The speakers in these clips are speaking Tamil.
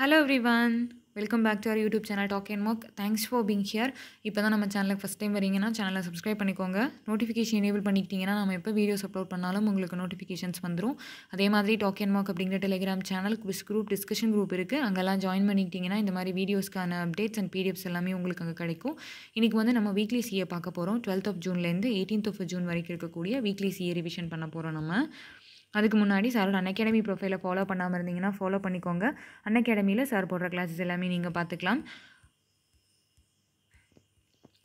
Hello everyone welcome back to our YouTube channel talk and mock thanks for being here இப்போ தான் நம்ம சேனலுக்கு ஃபஸ்ட் டைம் வரீங்கன்னா சேனலை சப்ஸ்கிரைப் பண்ணிக்கோங்க. நோட்டிஃபிகேஷன் எனேபிள் பண்ணிக்கிட்டிங்கன்னா நம்ம எப்போ வீடியோஸ் அப்லோட் பண்ணாலும் உங்களுக்கு நோட்டிஃபிகேஷன்ஸ் வந்துடும் அதே மாதிரி டாக் அண்ட் மோக் அப்படிங்கிற Telegram channel quiz group discussion group இருக்குது அங்கெல்லாம் ஜாயின் பண்ணிக்கிட்டிங்கன்னா இந்த மாதிரி வீடியோஸ்க்கான அப்டேட்ஸ் அண்ட் பிடிஎஃப்ஸ் எல்லாமே உங்களுக்கு அங்கே கிடைக்கும். இன்றைக்கி வந்து நம்ம வீக்லி சிஏ பார்க்க போகிறோம் டுவெல்த் ஆஃப் ஜூன்லேருந்து எயிட்டீன்த் ஆஃப் ஜூன் வரைக்கும் இருக்கக்கூடிய வீக்லி சிஏ ரிவிஷன் பண்ண போகிறோம் நம்ம. அதுக்கு முன்னாடி சாரோட அன் அகாடமி ப்ரொஃபைலை ஃபாலோ பண்ணாமல் இருந்தீங்கன்னா ஃபாலோ பண்ணிக்கோங்க. அன் அகாடமியில் சார் போடுற கிளாஸஸ் எல்லாமே நீங்கள் பார்த்துக்கலாம்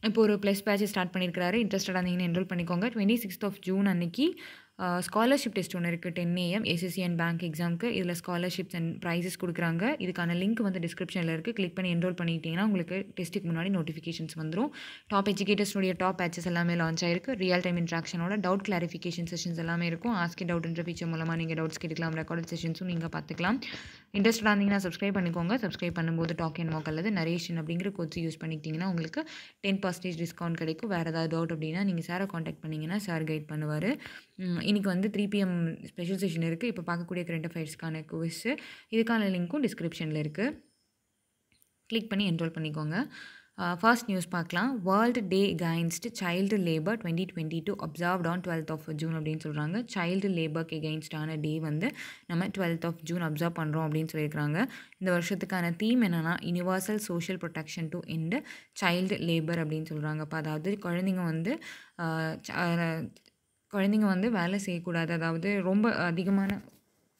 இப்போ ஒரு ப்ளஸ் பேட்ச் ஸ்டார்ட் பண்ணியிருக்காரு இன்ட்ரெஸ்டடாக இருந்தீங்கன்னா என்ரோல் பண்ணிக்கோங்க. டுவெண்ட்டி சிக்ஸ்த் ஆஃப் ஜூன் அன்னைக்கு ஸ்காலர்ஷிப் டெஸ்ட் ஒன்று இருக்குது டென் ஏஎம் எஸ்எஸ்சிஎன் பேங்க் எக்ஸாமுக்கு இதில் ஸ்காலர்ஷிப்ஸ் அண்ட் ப்ரைஸஸ் கொடுக்குறாங்க. இதுக்கான லிங்க் வந்து டிஸ்கிரிப்ஷனில் இருக்குது கிளிக் பண்ணி என்ரோல் பண்ணிக்கிட்டிங்கன்னா உங்களுக்கு டெஸ்ட்டுக்கு முன்னாடி நோட்டிஃபிகேஷன்ஸ் வந்துடும் டாப் எஜுகேட்டர்ஸ்னுடைய டாப் பேச்சஸ் எல்லாமே லான்ச் ஆயிருக்கு. ரியல் டைம் இன்ட்ராக்ஷனோட டவுட் கிளாரிஃபிகேஷன் செஷன்ஸ் எல்லாமே இருக்கும். ஆஸ்கி டவுட்ன்ற ஃபீச்சர் மூலமாக நீங்கள் டவுட்ஸ் கேட்டுக்கலாம். ரெக்கார்ட் செஷன்ஸும் நீங்கள் பார்த்துக்கலாம். இன்ட்ரெஸ்டாக இருந்தீங்கன்னா சப்ஸ்கிரைப் பண்ணிக்கோங்க. சப்ஸ்கிரைப் பண்ணும்போது டாக் அண்ட் வாக் அல்லது நரேஷன் அப்படிங்கிற கோச்சு யூஸ் பண்ணிக்கிட்டிங்கன்னா உங்களுக்கு டென் பர்சன்டேஜ் டிஸ்கவுண்ட் கிடைக்கும். வேறு ஏதாவது டவுட் அப்படின்னா நீங்கள் சாரை காண்டாக்ட் பண்ணிங்கன்னா சார் கைட் பண்ணுவார். இன்றைக்கி வந்து த்ரீ பிஎம் ஸ்பெஷல் செஷன் இருக்குது இப்போ பார்க்கக்கூடிய கரண்ட் அஃபேர்ஸ்க்கான குவிஸ்ஸு இதுக்கான லிங்க்கும் டிஸ்கிரிப்ஷனில் இருக்குது கிளிக் பண்ணி என்ரோல் பண்ணிக்கோங்க. ஃபர்ஸ்ட் நியூஸ் பார்க்கலாம். World day against child labour twenty twenty two observed on twelfth of June அப்படின்னு சொல்கிறாங்க சைல்டு லேபர்க்கு எகைன்ஸ்டான டே வந்து நம்ம டுவெல்த் ஆஃப் ஜூன் அப்சர்வ் பண்ணுறோம் அப்படின்னு சொல்லியிருக்கிறாங்க. இந்த வருஷத்துக்கான தீம் என்னென்னா universal social protection to end child labour அப்படின்னு சொல்கிறாங்க அப்போ அதாவது குழந்தைங்க வந்து குழந்தைங்க வந்து வேலை செய்யக்கூடாது. அதாவது ரொம்ப அதிகமான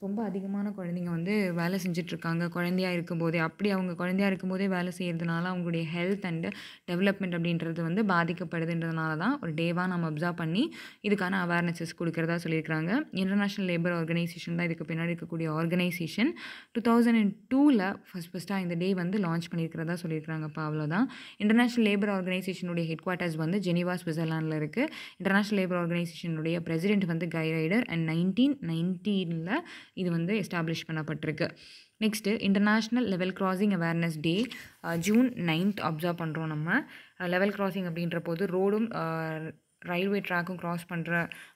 ரொம்ப அதிகமான குழந்தைங்க வந்து வேலை செஞ்சிட்ருக்காங்க. குழந்தையா இருக்கும்போதே அப்படி அவங்க குழந்தையா இருக்கும்போதே வேலை செய்கிறதுனால அவங்களுடைய ஹெல்த் அண்டு டெவலப்மெண்ட் அப்படின்றது வந்து பாதிக்கப்படுதுன்றதுனால தான் ஒரு டேவாக நம்ம அப்சர்வ் பண்ணி இதுக்கான அவேர்னஸஸ் கொடுக்குறதா சொல்லியிருக்காங்க இன்டர்நேஷ்னல் லேபர் ஆர்கனைசேஷன் தான் இதுக்கு பின்னாடி இருக்கக்கூடிய ஆர்கனைசேஷன் டூ தௌசண்ட் அண்ட் டூவில் ஃபஸ்ட் ஃபஸ்ட்டாக இந்த டே வந்து லான்ச் பண்ணியிருக்கிறதா சொல்லியிருக்கிறாங்கப்பா அவ்வளோதான் இன்டர்நேஷ்னல் லேபர் ஆர்கனைசேஷனுடைய ஹெட் குவார்ட்டர்ஸ் வந்து ஜெனிவா ஸ்விட்சர்லாண்டில் இருக்குது இன்டர்நேஷ்னல் லேபர் ஆர்கனைசேஷனுடைய பிரசிடென்ட் வந்து கை ரைடர் அண்ட் நைன்டீன் நைன்டீனில் இது வந்து எஸ்டாப்ளிஷ் பண்ணப்பட்டிருக்கு. Next international level crossing awareness day June ninth observe பண்ணுறோம் நம்ம. லெவல் கிராசிங் அப்படின்ற போது ரோடும் ரயில்வே ட்ராக்கும் க்ராஸ் பண்ணுற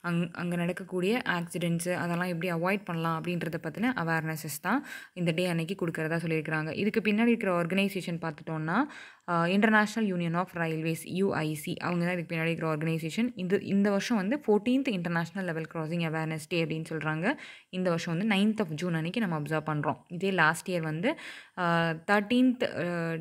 அங் அங்கே நடக்கக்கூடிய ஆக்சிடெண்ட்ஸு அதெல்லாம் எப்படி அவாய்ட் பண்ணலாம் அப்படின்றத பற்றின அவேர்னஸஸ் தான் இந்த டே அன்னைக்கு கொடுக்குறதா சொல்லியிருக்கிறாங்க. இதுக்கு பின்னாடி இருக்கிற organisation பார்த்துட்டோன்னா international union of railways UIC அவங்க தான் இதுக்கு பின்னாடி இருக்கிற ஆர்கனைசேஷன் இந்த இந்த வருஷம் வந்து fourteenth international level crossing awareness day அப்படின்னு சொல்கிறாங்க இந்த வருஷம் வந்து நைன்த் ஆஃப் ஜூன் அன்றைக்கி நம்ம அப்சர்வ் பண்ணுறோம் இதே லாஸ்ட் இயர் வந்து thirteenth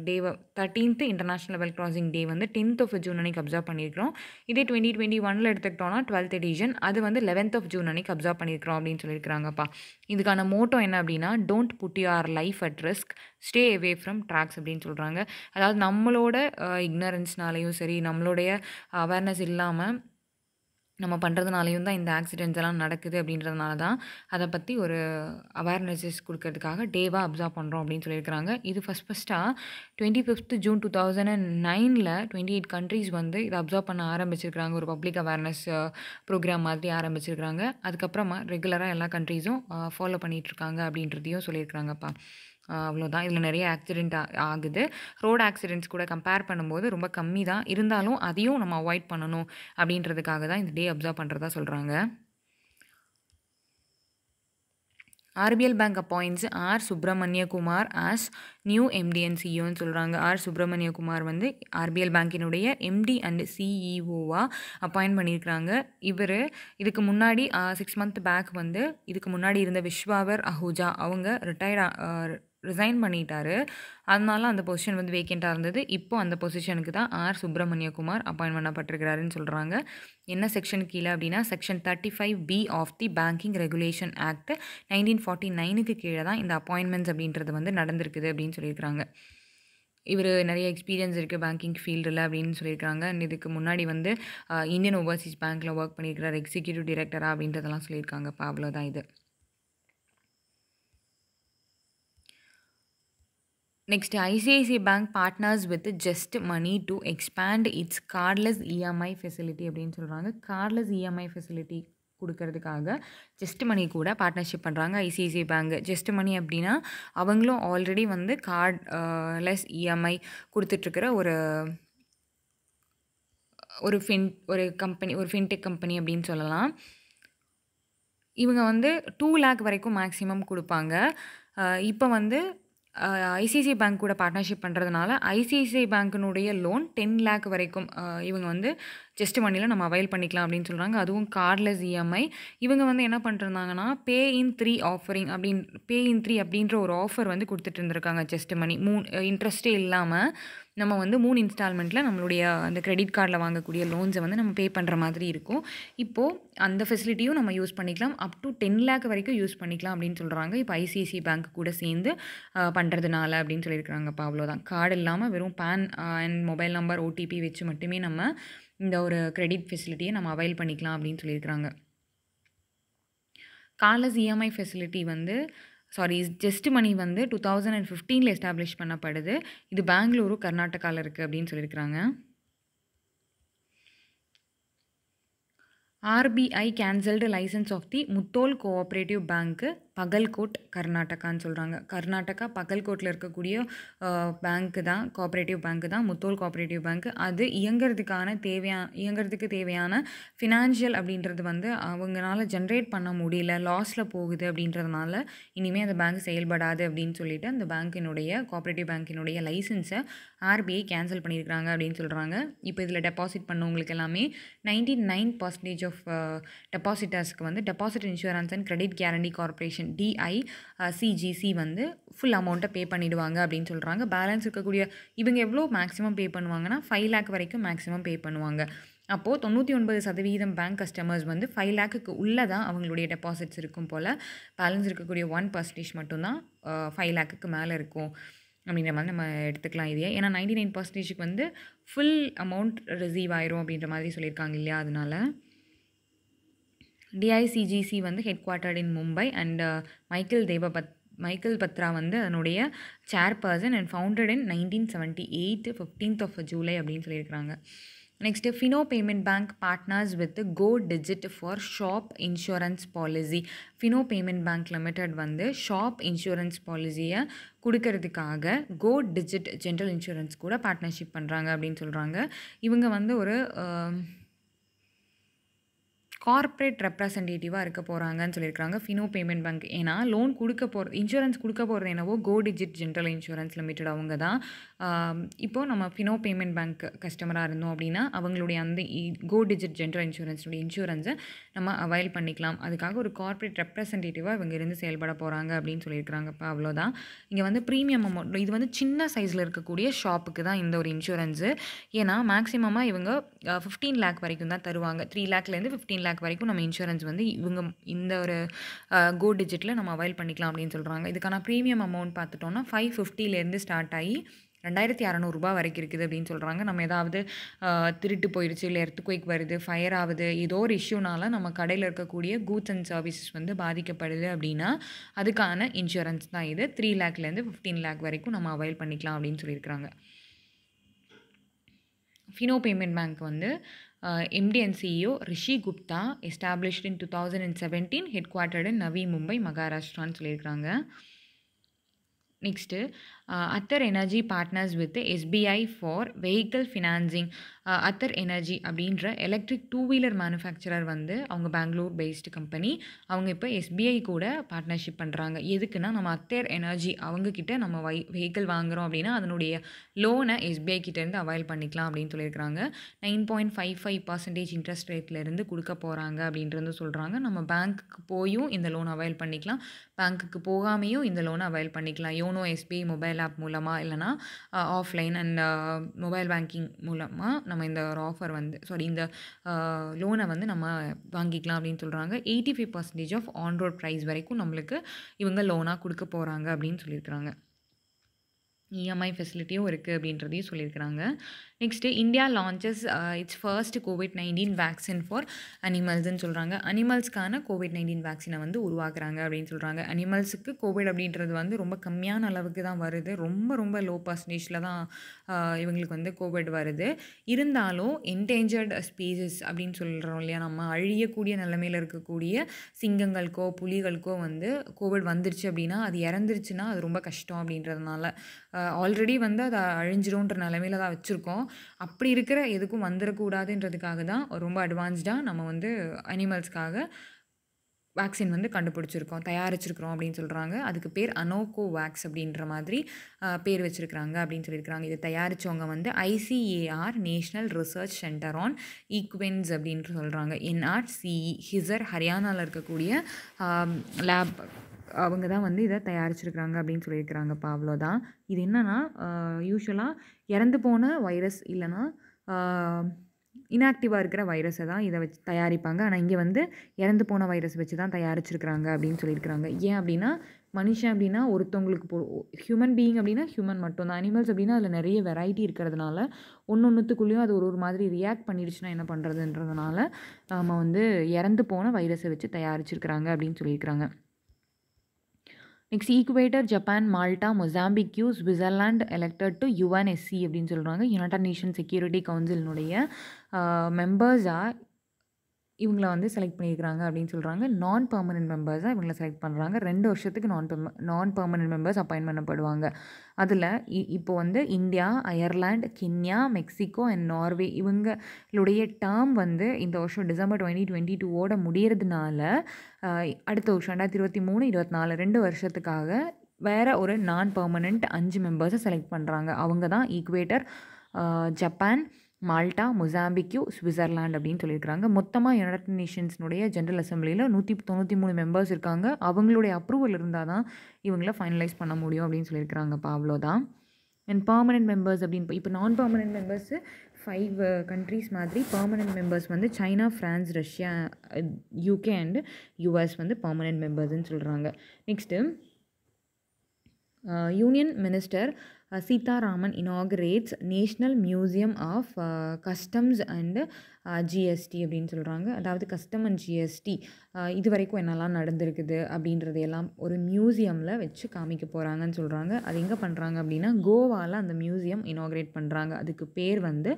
day thirteenth international level crossing day வந்து டென்த் ஆஃப் ஜூன் அன்றைக்கி அப்சர்வ் பண்ணியிருக்கிறோம். இதே டுவெண்ட்டி டுவெண்ட்டி ஒனில் எடுத்துக்கிட்டோம்னா டுவெல்த் எடிஷன் அது வந்து லெவன்த் ஆஃப் ஜூன் அன்றைக்கி அப்சர்வ் பண்ணியிருக்கிறோம் அப்படின்னு சொல்லியிருக்கிறாங்கப்பா. இதுக்கான மோட்டோ என்ன அப்படின்னா don't put your life at risk stay away from tracks அப்படின்னு சொல்கிறாங்க அதாவது நம்மளோட இக்னரன்ஸ்னாலையும் சரி நம்மளுடைய அவேர்னஸ் இல்லாமல் நம்ம பண்ணுறதுனாலையும் தான் இந்த ஆக்சிடென்ட்ஸ் எல்லாம் நடக்குது அப்படின்றதுனால தான் அதை பற்றி ஒரு அவேர்னஸஸ் கொடுக்கறதுக்காக டேவாக அப்சர்வ் பண்ணுறோம் அப்படின்னு சொல்லியிருக்கிறாங்க. இது ஃபஸ்ட் ஃபஸ்ட்டாக twenty fifth June two thousand and நைனில் டுவெண்ட்டி எயிட் கண்ட்ரீஸ் வந்து இதை அப்சர்வ் பண்ண ஆரம்பிச்சிருக்கிறாங்க. ஒரு பப்ளிக் அவேர்னஸ் ப்ரோக்ராம் மாதிரி ஆரம்பிச்சிருக்கிறாங்க. அதுக்கப்புறமா ரெகுலராக எல்லா கண்ட்ரீஸும் ஃபாலோ பண்ணிகிட்ருக்காங்க அப்படின்றதையும் சொல்லியிருக்கிறாங்கப்பா. அவ்வளோதான். இதில் நிறைய ஆக்சிடெண்ட் ஆகுது. ரோடு ஆக்சிடெண்ட்ஸ் கூட கம்பேர் பண்ணும்போது ரொம்ப கம்மி தான். இருந்தாலும் அதையும் நம்ம அவாய்ட் பண்ணணும் அப்படின்றதுக்காக தான் இந்த டே அப்சர்வ் பண்ணுறதா சொல்கிறாங்க RBL bank appoints R Subramaniakumar as new MD and சிஇஓன்னு சொல்கிறாங்க ஆர் சுப்பிரமணியகுமார் வந்து ஆர்பிஎல் பேங்கினுடைய எம்டி அண்ட் சிஇஓவாக அப்பாயிண்ட் பண்ணியிருக்கிறாங்க. இவர் இதுக்கு முன்னாடி சிக்ஸ் மந்த் பேக் வந்து இதுக்கு முன்னாடி இருந்த விஸ்வாவர் அஹூஜா அவங்க ரிட்டையர்ட் ரிசைன் பண்ணிட்டாரு. அதனால அந்த பொசிஷன் வந்து வேக்கெண்ட்டாக இருந்தது. இப்போ அந்த பொசிஷனுக்கு தான் ஆர். சுப்பிரமணியகுமார் அப்பாயின் பண்ணப்பட்டிருக்கிறாருன்னு சொல்கிறாங்க என்ன செக்ஷன் கீழே அப்படின்னா section thirty five B of the banking regulation act nineteen forty நைனுக்கு கீழே தான் இந்த அப்பாயின்மெண்ட்ஸ் அப்படின்றது வந்து நடந்திருக்குது அப்படின்னு சொல்லியிருக்கிறாங்க. இவர் நிறைய எக்ஸ்பீரியன்ஸ் இருக்குது பேங்கிங் ஃபீல்டில் அப்படின்னு சொல்லியிருக்காங்க அண்ட் இதுக்கு முன்னாடி வந்து இந்தியன் ஓவர்சீஸ் பேங்க்கில் ஒர்க் பண்ணியிருக்கிறார் எக்ஸிக்யூட்டிவ் டிரெக்டராக அப்படின்றதெல்லாம் சொல்லியிருக்காங்கப்பா அவ்வளோதான் இது. Next ICICI bank partners with just money to expand its cardless EMI facility அப்படின்னு சொல்கிறாங்க கார்ட்லெஸ் இஎம்ஐ ஃபெசிலிட்டி கொடுக்கறதுக்காக ஜஸ்ட் மணி கூட பார்ட்னர்ஷிப் பண்ணுறாங்க ஐசிஐசிஐ பேங்க் ஜஸ்ட் மணி அப்படின்னா அவங்களும் ஆல்ரெடி வந்து கார்ட் லெஸ் இஎம்ஐ கொடுத்துட்ருக்கிற ஒரு ஒரு ஃபின் ஒரு கம்பெனி ஒரு ஃபின்டெக் கம்பெனி அப்படின்னு சொல்லலாம். இவங்க வந்து டூ லேக் வரைக்கும் மேக்ஸிமம் கொடுப்பாங்க. இப்போ வந்து ஐசிஐசிஐ பேங்க் கூட பார்ட்னர்ஷிப் பண்ணுறதுனால ஐசிஐசிஐ பேங்க்கினுடைய லோன் டென் லேக் வரைக்கும் இவங்க வந்து ஜஸ்ட் மணியில் நம்ம அவைல் பண்ணிக்கலாம் அப்படின்னு சொல்கிறாங்க அதுவும் கார்ட்லெஸ் இஎம்ஐ இவங்க வந்து என்ன பண்ணிருந்தாங்கன்னா பே இன் த்ரீ ஆஃபரிங் அப்படின் பே இன் த்ரீ அப்படின்ற ஒரு ஆஃபர் வந்து கொடுத்துட்டு இருந்திருக்காங்க ஜஸ்ட் மணி மூணு இன்ட்ரெஸ்ட்டே இல்லாமல் நம்ம வந்து மூணு இன்ஸ்டால்மெண்ட்டில் நம்மளுடைய அந்த கிரெடிட் கார்டில் வாங்கக்கூடிய லோன்ஸை வந்து நம்ம பே பண்ணுற மாதிரி இருக்கும். இப்போது அந்த ஃபெசிலிட்டியும் நம்ம யூஸ் பண்ணிக்கலாம். அப் டு டென் லேக் வரைக்கும் யூஸ் பண்ணிக்கலாம் அப்படின்னு சொல்கிறாங்க இப்போ ஐசிஐசி பேங்க் கூட சேர்ந்து பண்ணுறதுனால அப்படின்னு சொல்லியிருக்கிறாங்கப்பா அவ்வளோதான் கார்டு இல்லாமல் வெறும் PAN and mobile number OTP வச்சு மட்டுமே நம்ம இந்த ஒரு கிரெடிட் ஃபெசிலிட்டியை நம்ம அவைல் பண்ணிக்கலாம் அப்படின்னு சொல்லியிருக்கிறாங்க. கார்லஸ் இஎம்ஐ ஃபெசிலிட்டி வந்து சாரி ஜஸ்ட் மணி வந்து டூ தௌசண்ட் அண்ட் ஃபிஃப்டீனில் எஸ்டாப்ளிஷ் பண்ணப்படுது. இது பெங்களூரு கர்நாடகாவில் இருக்குது அப்படின்னு சொல்லியிருக்கிறாங்க. RBI cancelled licence of the Mudhol cooperative bank Bagalkot கர்நாடகான்னு சொல்கிறாங்க கர்நாடகா பகல்கோட்டில் இருக்கக்கூடிய பேங்க்கு தான் கோஆப்ரேட்டிவ் பேங்க்கு தான் முத்தோல் கோஆப்ரேட்டிவ் பேங்க் அது இயங்குறதுக்கான தேவையான இயங்குறதுக்கு தேவையான ஃபினான்ஷியல் அப்படின்றது வந்து அவங்களால ஜென்ரேட் பண்ண முடியல லாஸில் போகுது அப்படின்றதுனால இனிமேல் அந்த பேங்க் செயல்படாது அப்படின்னு சொல்லிட்டு அந்த பேங்க்கினுடைய கோஆப்ரேட்டிவ் பேங்க்கினுடைய லைசன்ஸை ஆர்பிஐ கேன்சல் பண்ணியிருக்கிறாங்க அப்படின்னு சொல்கிறாங்க இப்போ இதில் டெபாசிட் பண்ணவங்களுக்கு எல்லாமே நைன்டி நைன் பர்சன்டேஜ் ஆஃப் டெபாசிட்டர்ஸ்க்கு வந்து deposit insurance and credit guarantee corporation DI CGC வந்து ஃபுல் அமௌண்ட்டை பே பண்ணிவிடுவாங்க அப்படின்னு சொல்கிறாங்க பேலன்ஸ் இருக்கக்கூடிய இவங்க எவ்வளோ மேக்ஸிமம் பே பண்ணுவாங்கன்னா ஃபைவ் லேக் வரைக்கும் மேக்ஸிமம் பே பண்ணுவாங்க. அப்போது தொண்ணூற்றி ஒன்பது சதவீதம் பேங்க் கஸ்டமர்ஸ் வந்து ஃபைவ் லேக்குக்கு உள்ளே தான் அவங்களுடைய டெபாசிட்ஸ் இருக்கும் போல். பேலன்ஸ் இருக்கக்கூடிய ஒன் பர்சன்டேஜ் மட்டும்தான் ஃபைவ் லேக்குக்கு மேலே இருக்கும். அப்படின்ற மாதிரி நம்ம எடுத்துக்கலாம் இதையே. ஏன்னா நைன்டி நைன் பர்சன்டேஜுக்கு வந்து ஃபுல் அமௌண்ட் ரிசீவ் ஆயிரும் அப்படின்ற மாதிரி சொல்லியிருக்காங்க இல்லையா? அதனால டிஐசிஜிசி வந்து headquartered in Mumbai and Michael Debabrata Michael Patra வந்து அதனுடைய chairperson and founded in nineteen seventy eight fifteenth of July அப்படின்னு சொல்லியிருக்கிறாங்க. Next Fino payment bank partners with Go Digit for shop insurance policy Fino payment bank limited வந்து ஷாப் இன்சூரன்ஸ் பாலிசியை கொடுக்கறதுக்காக கோ டிஜிட் ஜென்ரல் இன்சூரன்ஸ் கூட பார்ட்னர்ஷிப் பண்ணுறாங்க அப்படின்னு சொல்கிறாங்க இவங்க வந்து ஒரு கார்ப்பரேட் ரெப்ரசன்டேட்டிவாக இருக்க போகிறாங்கன்னு சொல்லியிருக்காங்க ஃபினோ பேமெண்ட் பேங்க் ஏன்னா லோன் கொடுக்க போகிற இன்சூரன்ஸ் கொடுக்க போகிறது என்னவோ Go Digit general insurance limited அவங்க தான். இப்போது நம்ம ஃபினோ பேமெண்ட் பேங்க் கஸ்டமராக இருந்தோம் அப்படின்னா அவங்களுடைய அந்த கோ டிஜிட் ஜென்ரல் இன்சூரன்ஸுடைய இன்சூரன்ஸை நம்ம அவைல் பண்ணிக்கலாம். அதுக்காக ஒரு கார்ப்பரேட் ரெப்ரசன்டேட்டிவாக இவங்க இருந்து செயல்பட போகிறாங்க அப்படின்னு சொல்லியிருக்கிறாங்க. இப்போ அவ்வளோதான் இங்கே வந்து ப்ரீமியம் அமௌண்ட் இது வந்து சின்ன சைஸில் இருக்கக்கூடிய ஷாப்புக்கு தான் இந்த ஒரு இன்சூரன்ஸு ஏன்னா மேக்ஸிமமாக இவங்க ஃபிஃப்டீன் லேக் வரைக்கும் தான் தருவாங்க. த்ரீ லேக்லேருந்து ஃபிஃப்டீன் லேக் வரைக்கும் நம்ம இன்சூரன்ஸ் வந்து இவங்க இந்த ஒரு கோ டிஜிட்டில் நம்ம அவைல் பண்ணிக்கலாம் அப்படின்னு சொல்கிறாங்க இதுக்கான ப்ரீமியம் அமௌண்ட் பார்த்துட்டோம்னா ஃபைவ் ஃபிஃப்டிலேருந்து ஸ்டார்ட் ஆகி ரெண்டாயிரத்தி அறநூறுபா வரைக்கும் இருக்குது அப்படின்னு சொல்கிறாங்க நம்ம ஏதாவது திருட்டு போயிடுச்சு இல்லை எர்த்துக்குவைக் வருது ஃபயர் ஆகுது ஏதோ ஒரு இஷ்யூனால நம்ம கடையில் இருக்கக்கூடிய கூட்ஸ் அண்ட் சர்வீசஸ் வந்து பாதிக்கப்படுது அப்படின்னா அதுக்கான இன்சூரன்ஸ் தான் இது. த்ரீ லேக்லேருந்து ஃபிஃப்டீன் லேக் வரைக்கும் நம்ம அவைல் பண்ணிக்கலாம் அப்படின்னு சொல்லியிருக்கிறாங்க. ஃபினோ பேமெண்ட் பேங்க் வந்து MD and CEO Rishi Gupta established in two thousand and seventeen headquartered Navi Mumbai மகாராஷ்டிரான்னு Ather energy partners with SBI for vehicle financing Ather energy அப்படின்ற எலக்ட்ரிக் டூ வீலர் மேனுஃபேக்சரர் வந்து அவங்க பெங்களூர் பேஸ்டு கம்பெனி அவங்க இப்போ எஸ்பிஐ கூட பார்ட்னர்ஷிப் பண்ணுறாங்க எதுக்குன்னா நம்ம அத்தர் எனர்ஜி அவங்கக்கிட்ட நம்ம வை வெஹிக்கிள் வாங்குகிறோம் அப்படின்னா அதனுடைய லோனை எஸ்பிஐ கிட்டேருந்து அவைல் பண்ணிக்கலாம் அப்படின்னு சொல்லியிருக்காங்க nine point five five percentage interest ரேட்லேருந்து கொடுக்க போகிறாங்க அப்படின்றது சொல்கிறாங்க நம்ம பேங்க்குக்கு போயும் இந்த லோன் அவைல் பண்ணிக்கலாம். பேங்க்குக்கு போகாமையும் இந்த லோனை அவைல் பண்ணிக்கலாம். யோனோ எஸ்பிஐ மொபைல் ஆப் மூலமாக இல்லைனா ஆஃப்லைன் அண்ட் மொபைல் பேங்கிங் மூலமாக நம்ம இந்த ஒரு ஆஃபர் வந்து சாரி இந்த லோனை வந்து நம்ம வாங்கிக்கலாம் அப்படின்னு சொல்கிறாங்க eighty five percentage of on road price வரைக்கும் நம்மளுக்கு இவங்க லோனாக கொடுக்க போகிறாங்க அப்படின்னு சொல்லியிருக்கிறாங்க. இஎம்ஐ ஃபெசிலிட்டியும் இருக்குது அப்படின்றதையும் சொல்லியிருக்கிறாங்க. Next India launches its first Covid nineteen vaccine for அனிமல்ஸ்ன்னு சொல்கிறாங்க அனிமல்ஸ்க்கான கோவிட் நைன்டீன் வேக்சினை வந்து உருவாக்குறாங்க அப்படின்னு சொல்கிறாங்க அனிமல்ஸுக்கு கோவிட் அப்படின்றது வந்து ரொம்ப கம்மியான அளவுக்கு தான் வருது. ரொம்ப ரொம்ப லோ பர்சன்டேஜில் தான் uh, இவங்களுக்கு வந்து கோவிட் வருது. இருந்தாலும் என்டேஞ்சர்ட் ஸ்பீசஸ் அப்படின்னு சொல்கிறோம் இல்லையா நம்ம அழியக்கூடிய நிலைமையில் இருக்கக்கூடிய சிங்கங்களுக்கோ புலிகளுக்கோ வந்து கோவிட் வந்துருச்சு அப்படின்னா அது இறந்துருச்சுன்னா அது ரொம்ப கஷ்டம் அப்படின்றதுனால. ஆல்ரெடி வந்து அதை அழிஞ்சிரும்ன்ற நிலமையில தான் வச்சுருக்கோம். அப்படி இருக்கிற எதுக்கும் வந்துடக்கூடாதுன்றதுக்காக தான் ரொம்ப அட்வான்ஸ்டாக நம்ம வந்து அனிமல்ஸ்க்காக வேக்சின் வந்து கண்டுபிடிச்சிருக்கோம் தயாரிச்சிருக்கிறோம் அப்படின்னு சொல்கிறாங்க அதுக்கு பேர் அனோகோ வேக்ஸ் அப்படின்ற மாதிரி பேர் வச்சுருக்கிறாங்க அப்படின்னு சொல்லியிருக்கிறாங்க. இதை தயாரித்தவங்க வந்து ICAR national research centre on equines அப்படின்ட்டு சொல்கிறாங்க என்ஆர்சிஇ ஹிசர் ஹரியானாவில் இருக்கக்கூடிய லேப் அவங்க தான் வந்து இதை தயாரிச்சிருக்கிறாங்க அப்படின்னு சொல்லியிருக்கிறாங்கப்பா அவ்வளோதான். இது என்னென்னா யூஸ்வலாக இறந்து போன வைரஸ் இல்லைன்னா இன்ஆக்டிவாக இருக்கிற வைரஸை தான் இதை வச்சு தயாரிப்பாங்க. ஆனால் இங்கே வந்து இறந்து போன வைரஸ் வச்சு தான் தயாரிச்சிருக்கிறாங்க அப்படின்னு சொல்லியிருக்கிறாங்க. ஏன் அப்படின்னா மனுஷன் அப்படின்னா ஒருத்தவங்களுக்கு போ ஹியூமன் பீயிங் அப்படின்னா ஹியூமன் மட்டும்தான். அனிமல்ஸ் அப்படின்னா அதில் நிறைய வெரைட்டி இருக்கிறதுனால ஒன்று ஒன்றுத்துக்குள்ளேயும் அது ஒரு ஒரு மாதிரி ரியாக்ட் பண்ணிடுச்சுன்னா என்ன பண்ணுறதுன்றதுனால நம்ம வந்து இறந்து போன வைரஸை வச்சு தயாரிச்சிருக்கிறாங்க அப்படின்னு சொல்லியிருக்கிறாங்க. Next Equator Japan Malta Mozambique Switzerland elected to UNSC அப்படின்னு சொல்கிறாங்க யுனைடட் நேஷன் செக்யூரிட்டி கவுன்சிலினுடைய மெம்பர்ஸாக இவங்கள வந்து செலக்ட் பண்ணியிருக்கிறாங்க அப்படின்னு சொல்கிறாங்க நான் பர்மனெண்ட் மெம்பர்ஸாக இவங்கள செலக்ட் பண்ணுறாங்க ரெண்டு வருஷத்துக்கு நான் பெர்ம நான் பர்மனெண்ட் மெம்பர்ஸ் அப்பாயின்ட் பண்ணப்படுவாங்க. அதில் இப்போ வந்து India Ireland Kenya Mexico and Norway இவங்களுடைய டேர்ம் வந்து இந்த வருஷம் டிசம்பர் டுவெண்ட்டி டுவெண்ட்டி டூவோட முடியறதுனால அடுத்த வருஷம் ரெண்டாயிரத்தி இருபத்தி மூணு இருபத்தி நாலு ரெண்டு வருஷத்துக்காக வேறு ஒரு நான் பர்மனெண்ட் அஞ்சு மெம்பர்ஸை செலக்ட் பண்ணுறாங்க அவங்க தான் Equator Japan Malta Mozambique Switzerland அப்படின்னு சொல்லியிருக்கிறாங்க. மொத்தமாக யுனைடட் நேஷன்ஸ்னுடைய ஜென்ரல் அசம்பிளியில் நூற்றி தொண்ணூற்றி மூணு மெம்பர்ஸ் இருக்காங்க. அவங்களுடைய அப்ரூவல் இருந்தால் தான் இவங்கள ஃபைனலைஸ் பண்ண முடியும் அப்படின்னு சொல்லியிருக்கிறாங்கப்பா அவ்வளோதான் அண்ட் பர்மனெண்ட் மெம்பர்ஸ் அப்படின்னு இப்போ non permanent members five countries மாதிரி பர்மனெண்ட் மெம்பர்ஸ் வந்து China France Russia UK and US வந்து பர்மனெண்ட் மெம்பர்ஸ்ன்னு சொல்கிறாங்க next union minister Sitharaman inaugurates national museum of customs and GST அப்படின்னு சொல்கிறாங்க அதாவது கஸ்டம் அண்ட் ஜிஎஸ்டி இது வரைக்கும் என்னெல்லாம் நடந்திருக்குது அப்படின்றதையெல்லாம் ஒரு மியூசியமில் வச்சு காமிக்க போகிறாங்கன்னு சொல்கிறாங்க அது எங்கே பண்ணுறாங்க அப்படின்னா கோவாவில் அந்த மியூசியம் இனாகரேட் பண்ணுறாங்க அதுக்கு பேர் வந்து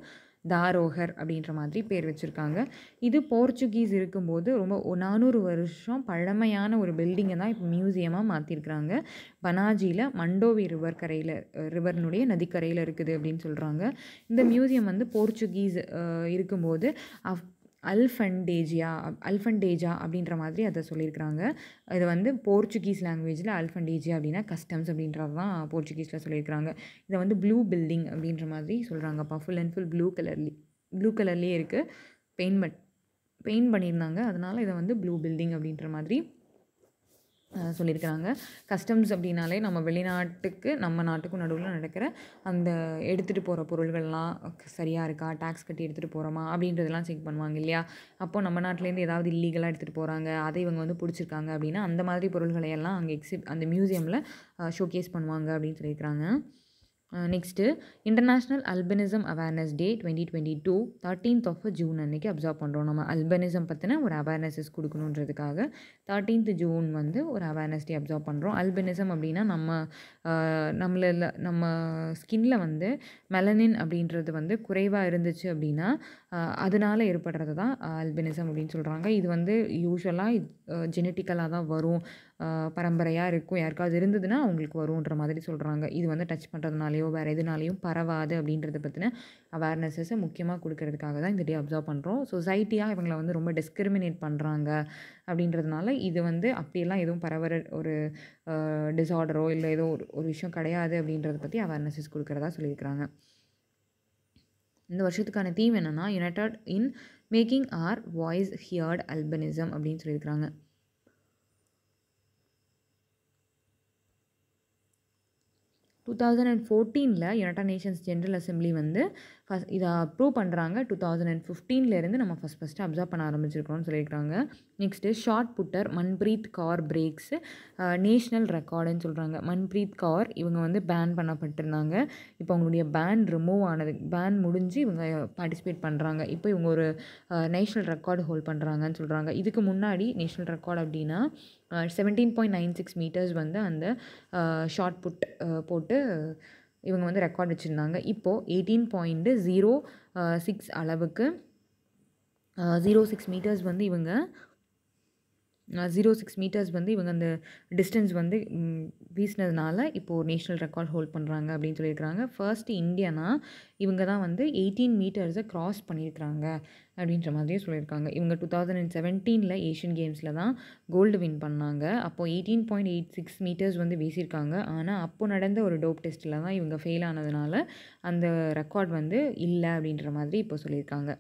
தாரோகர் அப்படின்ற மாதிரி பேர் வச்சுருக்காங்க. இது போர்ச்சுகீஸ் இருக்கும்போது ரொம்ப நானூறு வருஷம் பழமையான ஒரு பில்டிங்கை தான் இப்போ மியூசியமாக மாற்றிருக்கிறாங்க பனாஜியில் மண்டோவி ரிவர் கரையில் ரிவர்னுடைய நதிக்கரையில் இருக்குது அப்படின்னு சொல்கிறாங்க இந்த மியூசியம் வந்து போர்ச்சுகீஸ் இருக்கும்போது அஃப் அல்ஃபண்டேஜியா அல்ஃபண்டேஜா அப்படின்ற மாதிரி அதை சொல்லியிருக்கிறாங்க. இது வந்து போர்ச்சுகீஸ் லாங்குவேஜில் அல்ஃபண்டேஜியா அப்படின்னா கஸ்டம்ஸ் அப்படின்றது தான் போர்ச்சுகீஸில் சொல்லியிருக்கிறாங்க. இதை வந்து ப்ளூ பில்டிங் அப்படின்ற மாதிரி சொல்கிறாங்கப்பா ஃபுல் அண்ட் ஃபுல் ப்ளூ கலர்லி ப்ளூ கலர்லேயே இருக்குது பெயிண்ட் பட் பெயிண்ட் பண்ணியிருந்தாங்க. அதனால் இதை வந்து ப்ளூ பில்டிங் அப்படின்ற மாதிரி சொல்லியிருக்கிறாங்க. கஸ்டம்ஸ் அப்படின்னாலே நம்ம வெளிநாட்டுக்கு நம்ம நாட்டுக்கும் நடுவில் நடக்கிற அந்த எடுத்துகிட்டு போகிற பொருள்கள்லாம் சரியாக இருக்கா? டேக்ஸ் கட்டி எடுத்துகிட்டு போகிறோமா அப்படின்றதெல்லாம் செக் பண்ணுவாங்க இல்லையா? அப்போ நம்ம நாட்டிலேருந்து ஏதாவது இல்லீகலாக எடுத்துகிட்டு போகிறாங்க அதை இவங்க வந்து பிடிச்சிருக்காங்க அப்படின்னா அந்த மாதிரி பொருள்களையெல்லாம் அங்கே எக்ஸிப் அந்த மியூசியமில் ஷோகேஸ் பண்ணுவாங்க அப்படின்னு சொல்லியிருக்கிறாங்க. Next international albinism awareness day twenty twenty two thirteenth of June அன்றைக்கி அப்சர்வ் பண்ணுறோம் நம்ம அல்பனிசம் பற்றின ஒரு அவேர்னஸஸ் கொடுக்கணுன்றதுக்காக தேர்ட்டீன்த் ஜூன் வந்து ஒரு அவேர்னஸ் டே அப்சர்வ் பண்ணுறோம் அல்பனிசம் அப்படின்னா நம்ம நம்மளில் நம்மள நம்ம ஸ்கின்ல வந்து மெலனின் அப்படின்றது வந்து குறைவாக இருந்துச்சு அப்படின்னா அதனால் அதனால ஏற்படுறது தான் அல்பினிசம் அப்படின்னு சொல்கிறாங்க இது வந்து யூஸ்வலாக ஜெனட்டிக்கலாக தான் வரும். பரம்பரையாக இருக்கும். யாருக்காவது இருந்ததுன்னா அவங்களுக்கு வரும்ன்ற மாதிரி சொல்கிறாங்க இது வந்து டச் பண்ணுறதுனாலையோ வேறு எதுனாலையும் பரவாது அப்படின்றத பற்றின அவேர்னஸஸை முக்கியமாக கொடுக்கறதுக்காக தான் இந்த டே அப்சர்வ் பண்ணுறோம் சொசைட்டியாக இவங்களை வந்து ரொம்ப டிஸ்கிரிமினேட் பண்ணுறாங்க அப்படின்றதுனால இது வந்து அப்படியெல்லாம் எதுவும் பரவற ஒரு டிஸார்டரோ இல்லை ஏதோ ஒரு ஒரு விஷயம் கிடையாது அப்படின்றத பற்றி அவேர்னஸஸ் கொடுக்குறதா சொல்லியிருக்கிறாங்க. இந்த வருஷத்துக்கான தீம் என்னென்னா united in making our voice heard albinism அப்படின்னு சொல்லியிருக்கிறாங்க. டூ தௌசண்ட் அண்ட் ஃபோர்டீனில் யுனைடட் நேஷன்ஸ் ஜென்ரல் அசம்பிளி வந்து ஃபஸ்ட் இதை அப்ரூவ் பண்ணுறாங்க டூ தௌசண்ட் அண்ட் ஃபிஃப்டீன்லேருந்து நம்ம ஃபஸ்ட் ஃபஸ்ட்டு அப்சர்வ் பண்ண ஆரம்பிச்சிருக்கோம்னு சொல்லியிருக்காங்க. Next shot putter Manpreet Kaur breaks national ரெக்கார்டுன்னு சொல்கிறாங்க மன்பிரீத் கார் இவங்க வந்து பேன் பண்ணப்பட்டிருந்தாங்க. இப்போ அவங்களுடைய பேன் ரிமூவ் ஆனது பேன் முடிஞ்சு இவங்க பார்ட்டிசிபேட் பண்ணுறாங்க இப்போ இவங்க ஒரு நேஷ்னல் ரெக்கார்டு ஹோல்ட் பண்ணுறாங்கன்னு சொல்கிறாங்க இதுக்கு முன்னாடி நேஷ்னல் ரெக்கார்டு அப்படின்னா seventeen point nine six metres வந்து அந்த ஷார்ட் புட் போட்டு இவங்க வந்து ரெக்கார்ட் வச்சுருந்தாங்க. இப்போது எயிட்டீன் பாயிண்ட்டு ஜீரோ சிக்ஸ் அளவுக்கு ஜீரோ சிக்ஸ் மீட்டர்ஸ் வந்து இவங்க ஜீரோ சிக்ஸ் மீட்டர்ஸ் வந்து இவங்க அந்த டிஸ்டன்ஸ் வந்து வீசினதுனால இப்போது நேஷ்னல் ரெக்கார்ட் ஹோல்ட் பண்ணுறாங்க அப்படின்னு சொல்லியிருக்கிறாங்க. ஃபர்ஸ்ட் இந்தியனா இவங்க தான் வந்து எயிட்டீன் மீட்டர்ஸை க்ராஸ் பண்ணியிருக்கிறாங்க அப்படின்ற மாதிரியே சொல்லியிருக்காங்க. இவங்க டூ தௌசண்ட் அண்ட் செவன்டீனில் ஏஷியன் கேம்ஸில் தான் கோல்டு வின் பண்ணாங்க. அப்போது eighteen point eight six metres வந்து வீசியிருக்காங்க. ஆனால் அப்போது நடந்த ஒரு டோப் டெஸ்ட்டில் தான் இவங்க ஃபெயில் ஆனதுனால அந்த ரெக்கார்ட் வந்து இல்லை அப்படின்ற மாதிரி இப்போ சொல்லியிருக்காங்க.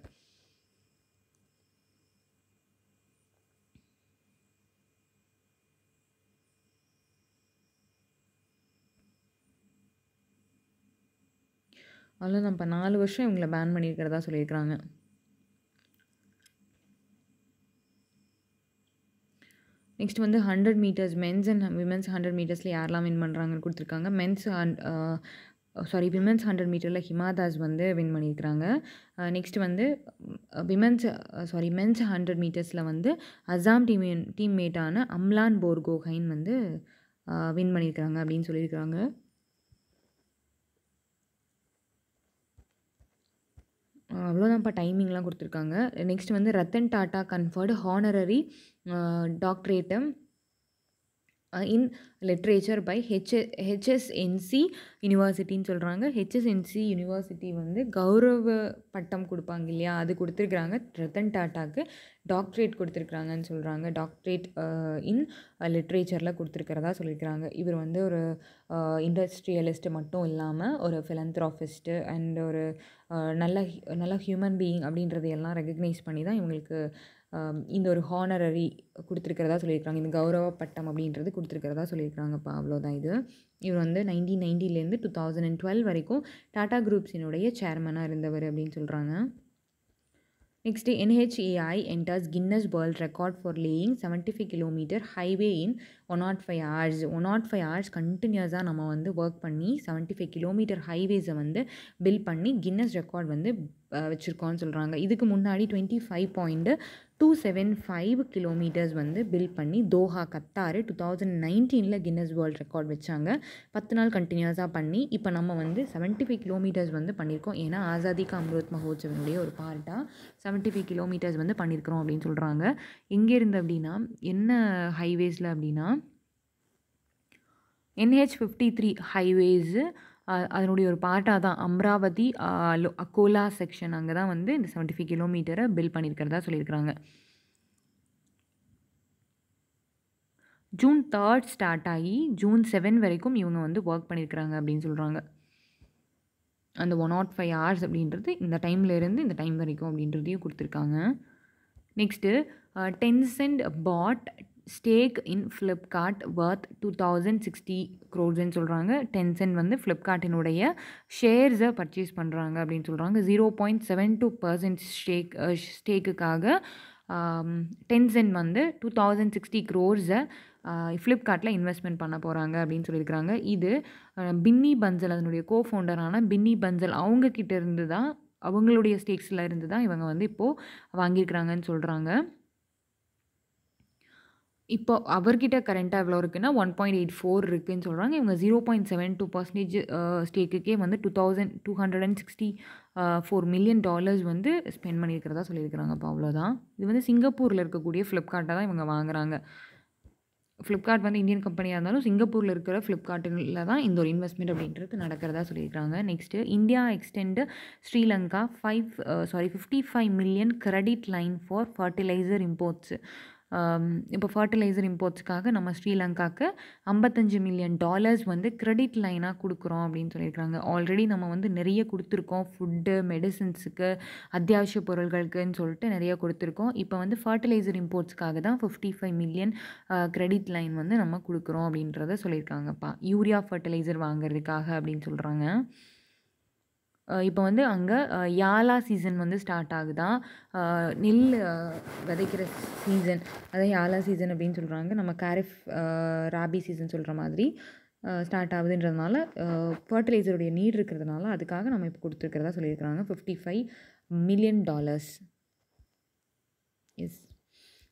அதில் நம்ம நாலு வருஷம் இவங்கள பேன் பண்ணியிருக்கிறதா சொல்லியிருக்கிறாங்க. நெக்ஸ்ட் வந்து hundred meters men's and women's hundred மீட்டர்ஸில் யாரெல்லாம் வின் பண்ணுறாங்கன்னு கொடுத்துருக்காங்க. Men's sorry women's uh, hundred மீட்டரில் ஹிமாதாஸ் வந்து வின் பண்ணியிருக்கிறாங்க. Uh, நெக்ஸ்ட் வந்து விமென்ஸ் சாரி மென்ஸ் ஹண்ட்ரட் மீட்டர்ஸில் வந்து அசாம் டீம் டீம்மேட்டான அம்லான் போர்கோஹைன் வந்து uh, வின் பண்ணியிருக்கிறாங்க அப்படின்னு சொல்லியிருக்கிறாங்க. அவ்வளோதான்ப்பா டைமிங்லாம் கொடுத்துருக்காங்க. நெக்ஸ்ட் வந்து Ratan Tata conferred honorary doctorate in literature by H HSNC university சொல்கிறாங்க ஹெச்எஸ்என்சி யூனிவர்சிட்டி வந்து கௌரவ பட்டம் கொடுப்பாங்க இல்லையா? அது கொடுத்துருக்குறாங்க. ரத்தன் டாட்டாக்கு டாக்டரேட் கொடுத்துருக்குறாங்கன்னு சொல்கிறாங்க டாக்டரேட் இன் லிட்ரேச்சரில் கொடுத்துருக்கிறதா சொல்லியிருக்கிறாங்க. இவர் வந்து ஒரு இண்டஸ்ட்ரியலிஸ்ட்டு மட்டும் இல்லாமல் ஒரு ஃபிலந்த்ராஃபிஸ்ட்டு அண்ட் ஒரு நல்ல நல்ல ஹியூமன் பீயிங் அப்படின்றதையெல்லாம் ரெகக்னைஸ் பண்ணி தான் இவங்களுக்கு இந்த ஒரு ஹானரரி கொடுத்துருக்கிறதா சொல்லியிருக்காங்க இந்த கௌரவ பட்டம் அப்படின்றது கொடுத்துருக்கிறதா சொல்லியிருக்காங்கப்பா அவ்வளோதான் இது. இவர் வந்து நைன்டீன் நைன்டிலேருந்து டூ தௌசண்ட் அண்ட் டுவெல் வரைக்கும் டாடா குரூப்ஸினுடைய சேர்மனாக இருந்தவர் அப்படின்னு சொல்கிறாங்க next NHAI enters Guinness world record for laying seventy five kilometre highway in one nought five hours one nought five hours கண்டினியூஸாக நம்ம வந்து ஒர்க் பண்ணி 75 ஃபைவ் கிலோமீட்டர் ஹைவேஸை வந்து பில் பண்ணி கின்னஸ் ரெக்கார்ட் வந்து வச்சுருக்கோன்னு சொல்கிறாங்க இதுக்கு முன்னாடி twenty five point two seven five kilometres வந்து பில் பண்ணி தோஹா கத்தார் டூ தௌசண்ட் நைன்டீனில் கின்னஸ் வேர்ல்ட் ரெக்கார்ட் வச்சாங்க. பத்து நாள் கண்டினியூஸாக பண்ணி இப்போ நம்ம வந்து 75 ஃபைவ் கிலோமீட்டர்ஸ் வந்து பண்ணியிருக்கோம் ஏன்னா ஆசாதி கா அம்ருத் மஹோத்சவனுடைய ஒரு பார்ட்டாக 75 ஃபைவ் கிலோமீட்டர்ஸ் வந்து பண்ணியிருக்கிறோம் அப்படின்னு சொல்கிறாங்க எங்கே இருந்து அப்படின்னா என்ன ஹைவேஸில் அப்படின்னா என்ஹெச் ஃபிஃப்டி த்ரீ ஹைவேஸு அதனுடைய ஒரு பார்ட்டாக தான். அம்ராவதி அக்கோலா செக்ஷன் அங்கே தான் வந்து இந்த 75 ஃபைவ் கிலோமீட்டரை பில் பண்ணியிருக்கிறதா சொல்லியிருக்கிறாங்க. ஜூன் தேர்ட் ஸ்டார்ட் ஆகி ஜூன் செவன் வரைக்கும் இவங்க வந்து ஒர்க் பண்ணியிருக்கிறாங்க அப்படின்னு சொல்கிறாங்க அந்த ஒன் நாட் ஃபைவ் ஹவர்ஸ் அப்படின்றது இந்த டைம்லேருந்து இந்த டைம் வரைக்கும் அப்படின்றதையும் கொடுத்துருக்காங்க. Next Tencent bought stake in Flipkart worth two thousand sixty க்ரோர்ஸ்ன்னு சொல்கிறாங்க டென்சன் வந்து ஃப்ளிப்கார்ட்டினுடைய ஷேர்ஸை பர்ச்சேஸ் பண்ணுறாங்க அப்படின்னு சொல்கிறாங்க zero point seven two percent stake ஸ்டேக்குக்காக Tencent வந்து டூ தௌசண்ட் சிக்ஸ்டி க்ரோர்ஸை ஃப்ளிப்கார்ட்டில் இன்வெஸ்ட்மெண்ட் பண்ண போகிறாங்க அப்படின்னு சொல்லியிருக்கிறாங்க. இது பின்னி பன்சல் அதனுடைய கோ ஃபவுண்டரான பின்னி பன்சல் அவங்கக்கிட்ட இருந்து தான் அவங்களுடைய ஸ்டேக்ஸில் இருந்து தான் இவங்க வந்து இப்போது வாங்கியிருக்கிறாங்கன்னு சொல்கிறாங்க இப்போ அவர்கிட்ட கரண்ட்டாக எவ்வளோ இருக்குன்னா ஒன் பாயிண்ட் எயிட் ஃபோர் இருக்குன்னு சொல்கிறாங்க இவங்க zero point seven two percentage ஸ்டேக்குக்கே வந்து two thousand two hundred and sixty four million dollars வந்து ஸ்பெண்ட் பண்ணியிருக்கிறதா சொல்லியிருக்கிறாங்க இப்போ அவ்வளோதான் இது வந்து சிங்கப்பூரில் இருக்கக்கூடிய ஃப்ளிப்கார்ட்டை தான் இவங்க வாங்குறாங்க. ஃப்ளிப்கார்ட் வந்து இந்தியன் கம்பெனியாக இருந்தாலும் சிங்கப்பூரில் இருக்கிற ஃப்ளிப்கார்ட்டில் தான் இந்த ஒரு இன்வெஸ்ட்மெண்ட் அப்படின்றது நடக்கிறதா சொல்லியிருக்காங்க next India extend Sri Lanka five sorry fifty five million credit line for fertilizer imports இப்போ ஃபர்டிலைசர் இம்போர்ட்ஸ்க்காக நம்ம ஸ்ரீலங்காக்கு ஐம்பத்தஞ்சு மில்லியன் டாலர்ஸ் வந்து கிரெடிட் லைனாக கொடுக்குறோம் அப்படின்னு சொல்லியிருக்காங்க. ஆல்ரெடி நம்ம வந்து நிறைய கொடுத்துருக்கோம். ஃபுட்டு மெடிசின்ஸுக்கு அத்தியாவசிய பொருள்களுக்குன்னு சொல்லிட்டு நிறைய கொடுத்துருக்கோம். இப்போ வந்து ஃபர்டிலைசர் இம்போர்ட்ஸ்க்காக தான் fifty five million credit line வந்து நம்ம கொடுக்குறோம் அப்படின்றத சொல்லியிருக்காங்கப்பா. யூரியா ஃபர்டிலைசர் வாங்குறதுக்காக அப்படின்னு சொல்கிறாங்க இப்போ வந்து அங்கே யாலா சீசன் வந்து ஸ்டார்ட் ஆகுதான் நெல் விதைக்கிற சீசன் அதான் யாலா சீசன் அப்படின்னு சொல்கிறாங்க நம்ம கேரிஃப் ராபி சீசன் சொல்கிற மாதிரி ஸ்டார்ட் ஆகுதுன்றதுனால ஃபர்டிலைசருடைய நீர் இருக்கிறதுனால அதுக்காக நம்ம இப்போ கொடுத்துருக்கிறதா சொல்லியிருக்கிறாங்க. Fifty five million dollars S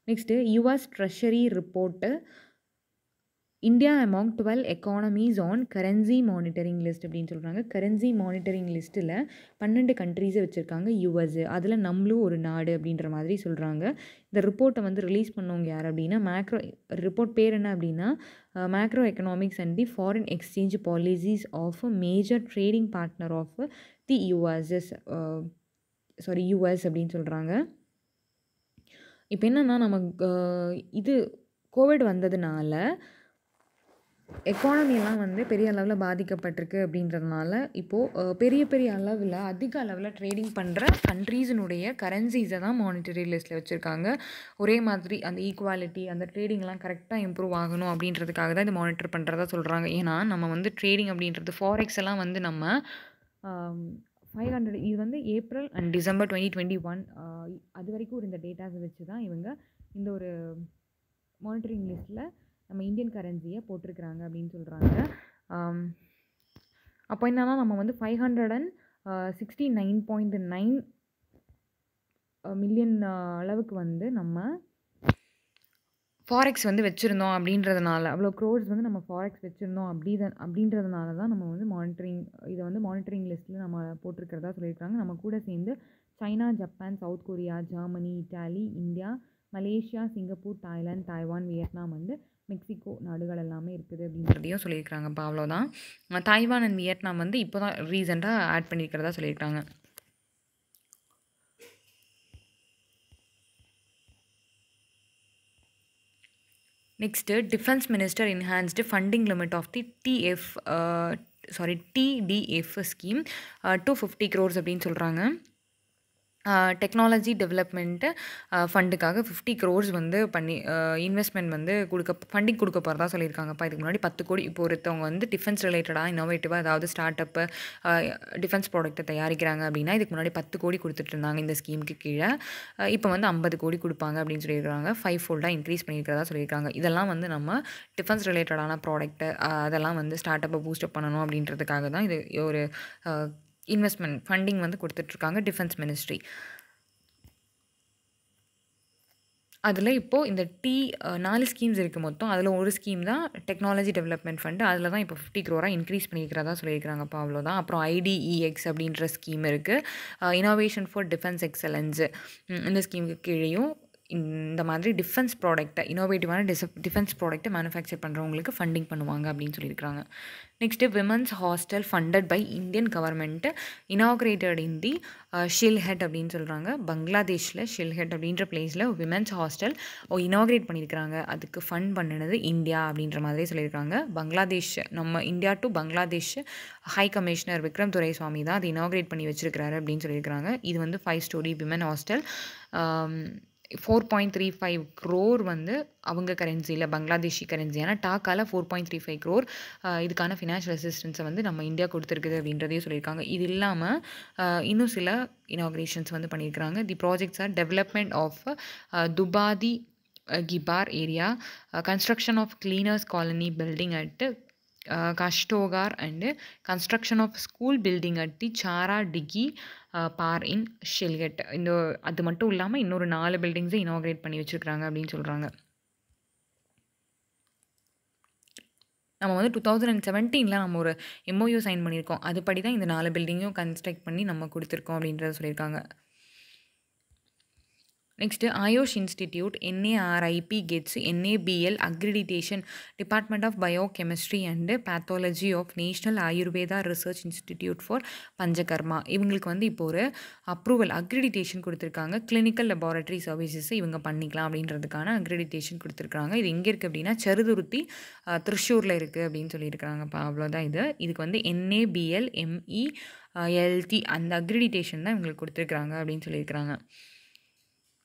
next US treasury report India among twelve economies on currency monitoring list அப்படின்னு சொல்கிறாங்க கரன்சி மானிட்டரிங் லிஸ்ட்டில் பன்னெண்டு கண்ட்ரீஸை வச்சுருக்காங்க. யூஎஸ் அதில் நம்மளும் ஒரு நாடு அப்படின்ற மாதிரி சொல்கிறாங்க இந்த ரிப்போர்ட்டை வந்து ரிலீஸ் பண்ணவங்க யார் அப்படின்னா மேக்ரோ ரிப்போர்ட் பேர் என்ன அப்படின்னா macroeconomics and the foreign exchange policies of major trading partner of the USS sorry US அப்படின்னு சொல்கிறாங்க இப்போ என்னென்னா நமக்கு இது கோவிட் வந்ததுனால எக்கானமியெல்லாம் வந்து பெரிய அளவில் பாதிக்கப்பட்டிருக்கு அப்படின்றதுனால இப்போது பெரிய பெரிய அளவில் அதிக அளவில் ட்ரேடிங் பண்ணுற கண்ட்ரீஸினுடைய கரன்சிஸை தான் மானிட்டரி லிஸ்ட்டில் வச்சுருக்காங்க. ஒரே மாதிரி அந்த ஈக்குவாலிட்டி அந்த ட்ரேடிங்லாம் கரெக்டாக இம்ப்ரூவ் ஆகணும் அப்படின்றதுக்காக தான் இது மானிட்டர் பண்ணுறதா சொல்கிறாங்க ஏன்னா நம்ம வந்து ட்ரேடிங் அப்படின்றது ஃபாரெக்ஸ் எல்லாம் வந்து நம்ம ஃபைவ் ஹண்ட்ரட் இது வந்து April and December twenty twenty one அது வரைக்கும் ஒரு இந்த டேட்டாஸை வச்சு தான் இவங்க இந்த ஒரு மானிட்டரிங் லிஸ்ட்டில் நம்ம இந்தியன் கரன்சியை போட்டிருக்கிறாங்க அப்படின்னு சொல்கிறாங்க அப்போ என்னன்னா நம்ம வந்து five hundred and sixty nine point nine million அளவுக்கு வந்து நம்ம ஃபாரெக்ஸ் வந்து வச்சுருந்தோம் அப்படின்றதுனால அவ்வளோ க்ரோர்ஸ் வந்து நம்ம ஃபாரெக்ஸ் வச்சுருந்தோம் அப்படி அப்படின்றதுனால தான் நம்ம வந்து மானிட்டரிங் இதை வந்து மானிட்டரிங் லிஸ்ட்டில் நம்ம போட்டிருக்கிறதா சொல்லியிருக்காங்க. நம்ம கூட சேர்ந்து China Japan South Korea Germany Italy India Malaysia Singapore Thailand Taiwan Vietnam வந்து மெக்சிகோ நாடுகள் எல்லாமே இருக்குது அப்படின்றதையும் சொல்லியிருக்கிறாங்கப்பா அவ்வளோதான் தாய்வான் அண்ட் வியட்நாம் வந்து இப்போ தான் ரீசெண்டாக ஆட் பண்ணியிருக்கிறதா சொல்லியிருக்காங்க. Next defence minister enhanced funding limit of the DF sorry TDF scheme to fifty crores அப்படின்னு சொல்கிறாங்க டெக்னாலஜி டெவலப்மெண்ட்டு ஃபண்டுக்காக ஃபிஃப்டி க்ரோர்ஸ் வந்து பண்ணி இன்வெஸ்ட்மெண்ட் வந்து கொடுக்க ஃபண்டிங் கொடுக்க போகிறதா சொல்லியிருக்காங்கப்பா. இதுக்கு முன்னாடி பத்து கோடி இப்போ ஒருத்தவங்க வந்து டிஃபென்ஸ் ரிலேட்டடாக இன்னோவேட்டிவாக ஏதாவது ஸ்டார்ட் அப்பு டிஃபென்ஸ் ப்ராடக்ட்டை தயாரிக்கிறாங்க அப்படின்னா இதுக்கு முன்னாடி பத்து கோடி கொடுத்துட்டு இருந்தாங்க இந்த ஸ்கீமுக்கு கீழே. இப்போ வந்து ஐம்பது கோடி கொடுப்பாங்க அப்படின்னு சொல்லியிருக்காங்க. ஃபைவ் ஃபோல்டாக இன்க்ரீஸ் பண்ணியிருக்கிறதா சொல்லியிருக்காங்க. இதெல்லாம் வந்து நம்ம டிஃபென்ஸ் ரிலேட்டடான ப்ராடக்ட்டு அதெல்லாம் வந்து ஸ்டார்ட் அப்பை பூஸ்டப் பண்ணணும் அப்படின்றதுக்காக தான் இது ஒரு இன்வெஸ்ட்மெண்ட் ஃபண்டிங் வந்து கொடுத்துட்ருக்காங்க டிஃபென்ஸ் மினிஸ்ட்ரி அதில் இப்போது இந்த டி நாலு ஸ்கீம்ஸ் இருக்குது மொத்தம். அதில் ஒரு ஸ்கீம் தான் டெக்னாலஜி டெவலப்மெண்ட் ஃபண்டு அதில் தான் இப்போ ஃபிஃப்டி க்ரோராக இன்க்ரீஸ் பண்ணியிருக்கிறதா சொல்லியிருக்கிறாங்கப்பா அவ்வளோதான் அப்புறம் ஐடிஇஎக்ஸ் அப்படின்ற ஸ்கீம் இருக்குது இனோவேஷன் ஃபார் டிஃபென்ஸ் எக்ஸலன்ஸு இந்த ஸ்கீமுக்கு கீழேயும் இந்த மாதிரி டிஃபென்ஸ் ப்ராடக்ட்டை இனோவேட்டிவான டிஸ் டிஃபென்ஸ் ப்ராடக்ட்டை மேனுஃபேக்சர் பண்ணுறவங்களுக்கு ஃபண்டிங் பண்ணுவாங்க அப்படின்னு சொல்லியிருக்காங்க next women's hostel funded by Indian government inaugurated in the Sylhet அப்படின்னு சொல்கிறாங்க பங்களாதேஷில் ஷில்ஹெட் அப்படின்ற பிளேஸில் விமன்ஸ் ஹாஸ்டல் இனாக்ரேட் பண்ணியிருக்கிறாங்க. அதுக்கு ஃபண்ட் பண்ணினது இந்தியா அப்படின்ற மாதிரி சொல்லியிருக்காங்க. பங்களாதேஷ் நம்ம India to Bangladesh high commissioner Vikram Doraiswamy தான் அதை இனாக்ரேட் பண்ணி வச்சுருக்கிறாரு அப்படின்னு சொல்லியிருக்கிறாங்க. இது வந்து five storey women hostel four point three five crore வந்து அவங்க கரன்சியில் பங்களாதேஷி கரன்சியான ஆனால் டாக்கால four point three five crore இதுக்கான ஃபினான்ஷியல் அசிஸ்டன்ஸை வந்து நம்ம இந்தியா கொடுத்துருக்குது அப்படின்றதையும் சொல்லியிருக்காங்க. இது இல்லாமல் இன்னும் சில இனாக்ரேஷன்ஸ் வந்து பண்ணியிருக்கிறாங்க. The projects are development of துபாதி கிபார் area construction of cleaners colony building at Kastoghar and construction of school building at சாரா டிகி பார் இன் ஷெல்கெட் இந்த அது மட்டும் இல்லாமல் இன்னொரு நாலு பில்டிங்ஸை இனாக்ரேட் பண்ணி வச்சுருக்காங்க அப்படின்னு சொல்கிறாங்க நம்ம வந்து டூ தௌசண்ட் அண்ட் செவன்டீனில் நம்ம ஒரு எம்ஓயூ சைன் பண்ணியிருக்கோம் அதுபடி தான் இந்த நாலு பில்டிங்கும் கன்ஸ்ட்ரக்ட் பண்ணி நம்ம கொடுத்துருக்கோம் அப்படின்றத சொல்லியிருக்காங்க next Ayush institute NARIP gets NABL accreditation department of biochemistry and pathology of national Ayurveda research institute for Panchakarma இவங்களுக்கு வந்து இப்போ ஒரு அப்ரூவல் அக்ரிடிட்டேஷன் கொடுத்துருக்காங்க. கிளினிக்கல் லெபார்ட்டரி சர்வீசஸ் இவங்க பண்ணிக்கலாம் அப்படின்றதுக்கான அக்ரிடிட்டேஷன் கொடுத்துருக்காங்க. இது எங்கே இருக்குது அப்படின்னா சருதுருத்தி திருஷூரில் இருக்குது அப்படின்னு சொல்லியிருக்கிறாங்கப்பா அவ்வளோதான் இது. இதுக்கு வந்து என்ஏபிஎல் எம்இ எல்டி அந்த அக்ரிடிட்டேஷன் தான் இவங்களுக்கு கொடுத்துருக்குறாங்க அப்படின்னு சொல்லியிருக்கிறாங்க.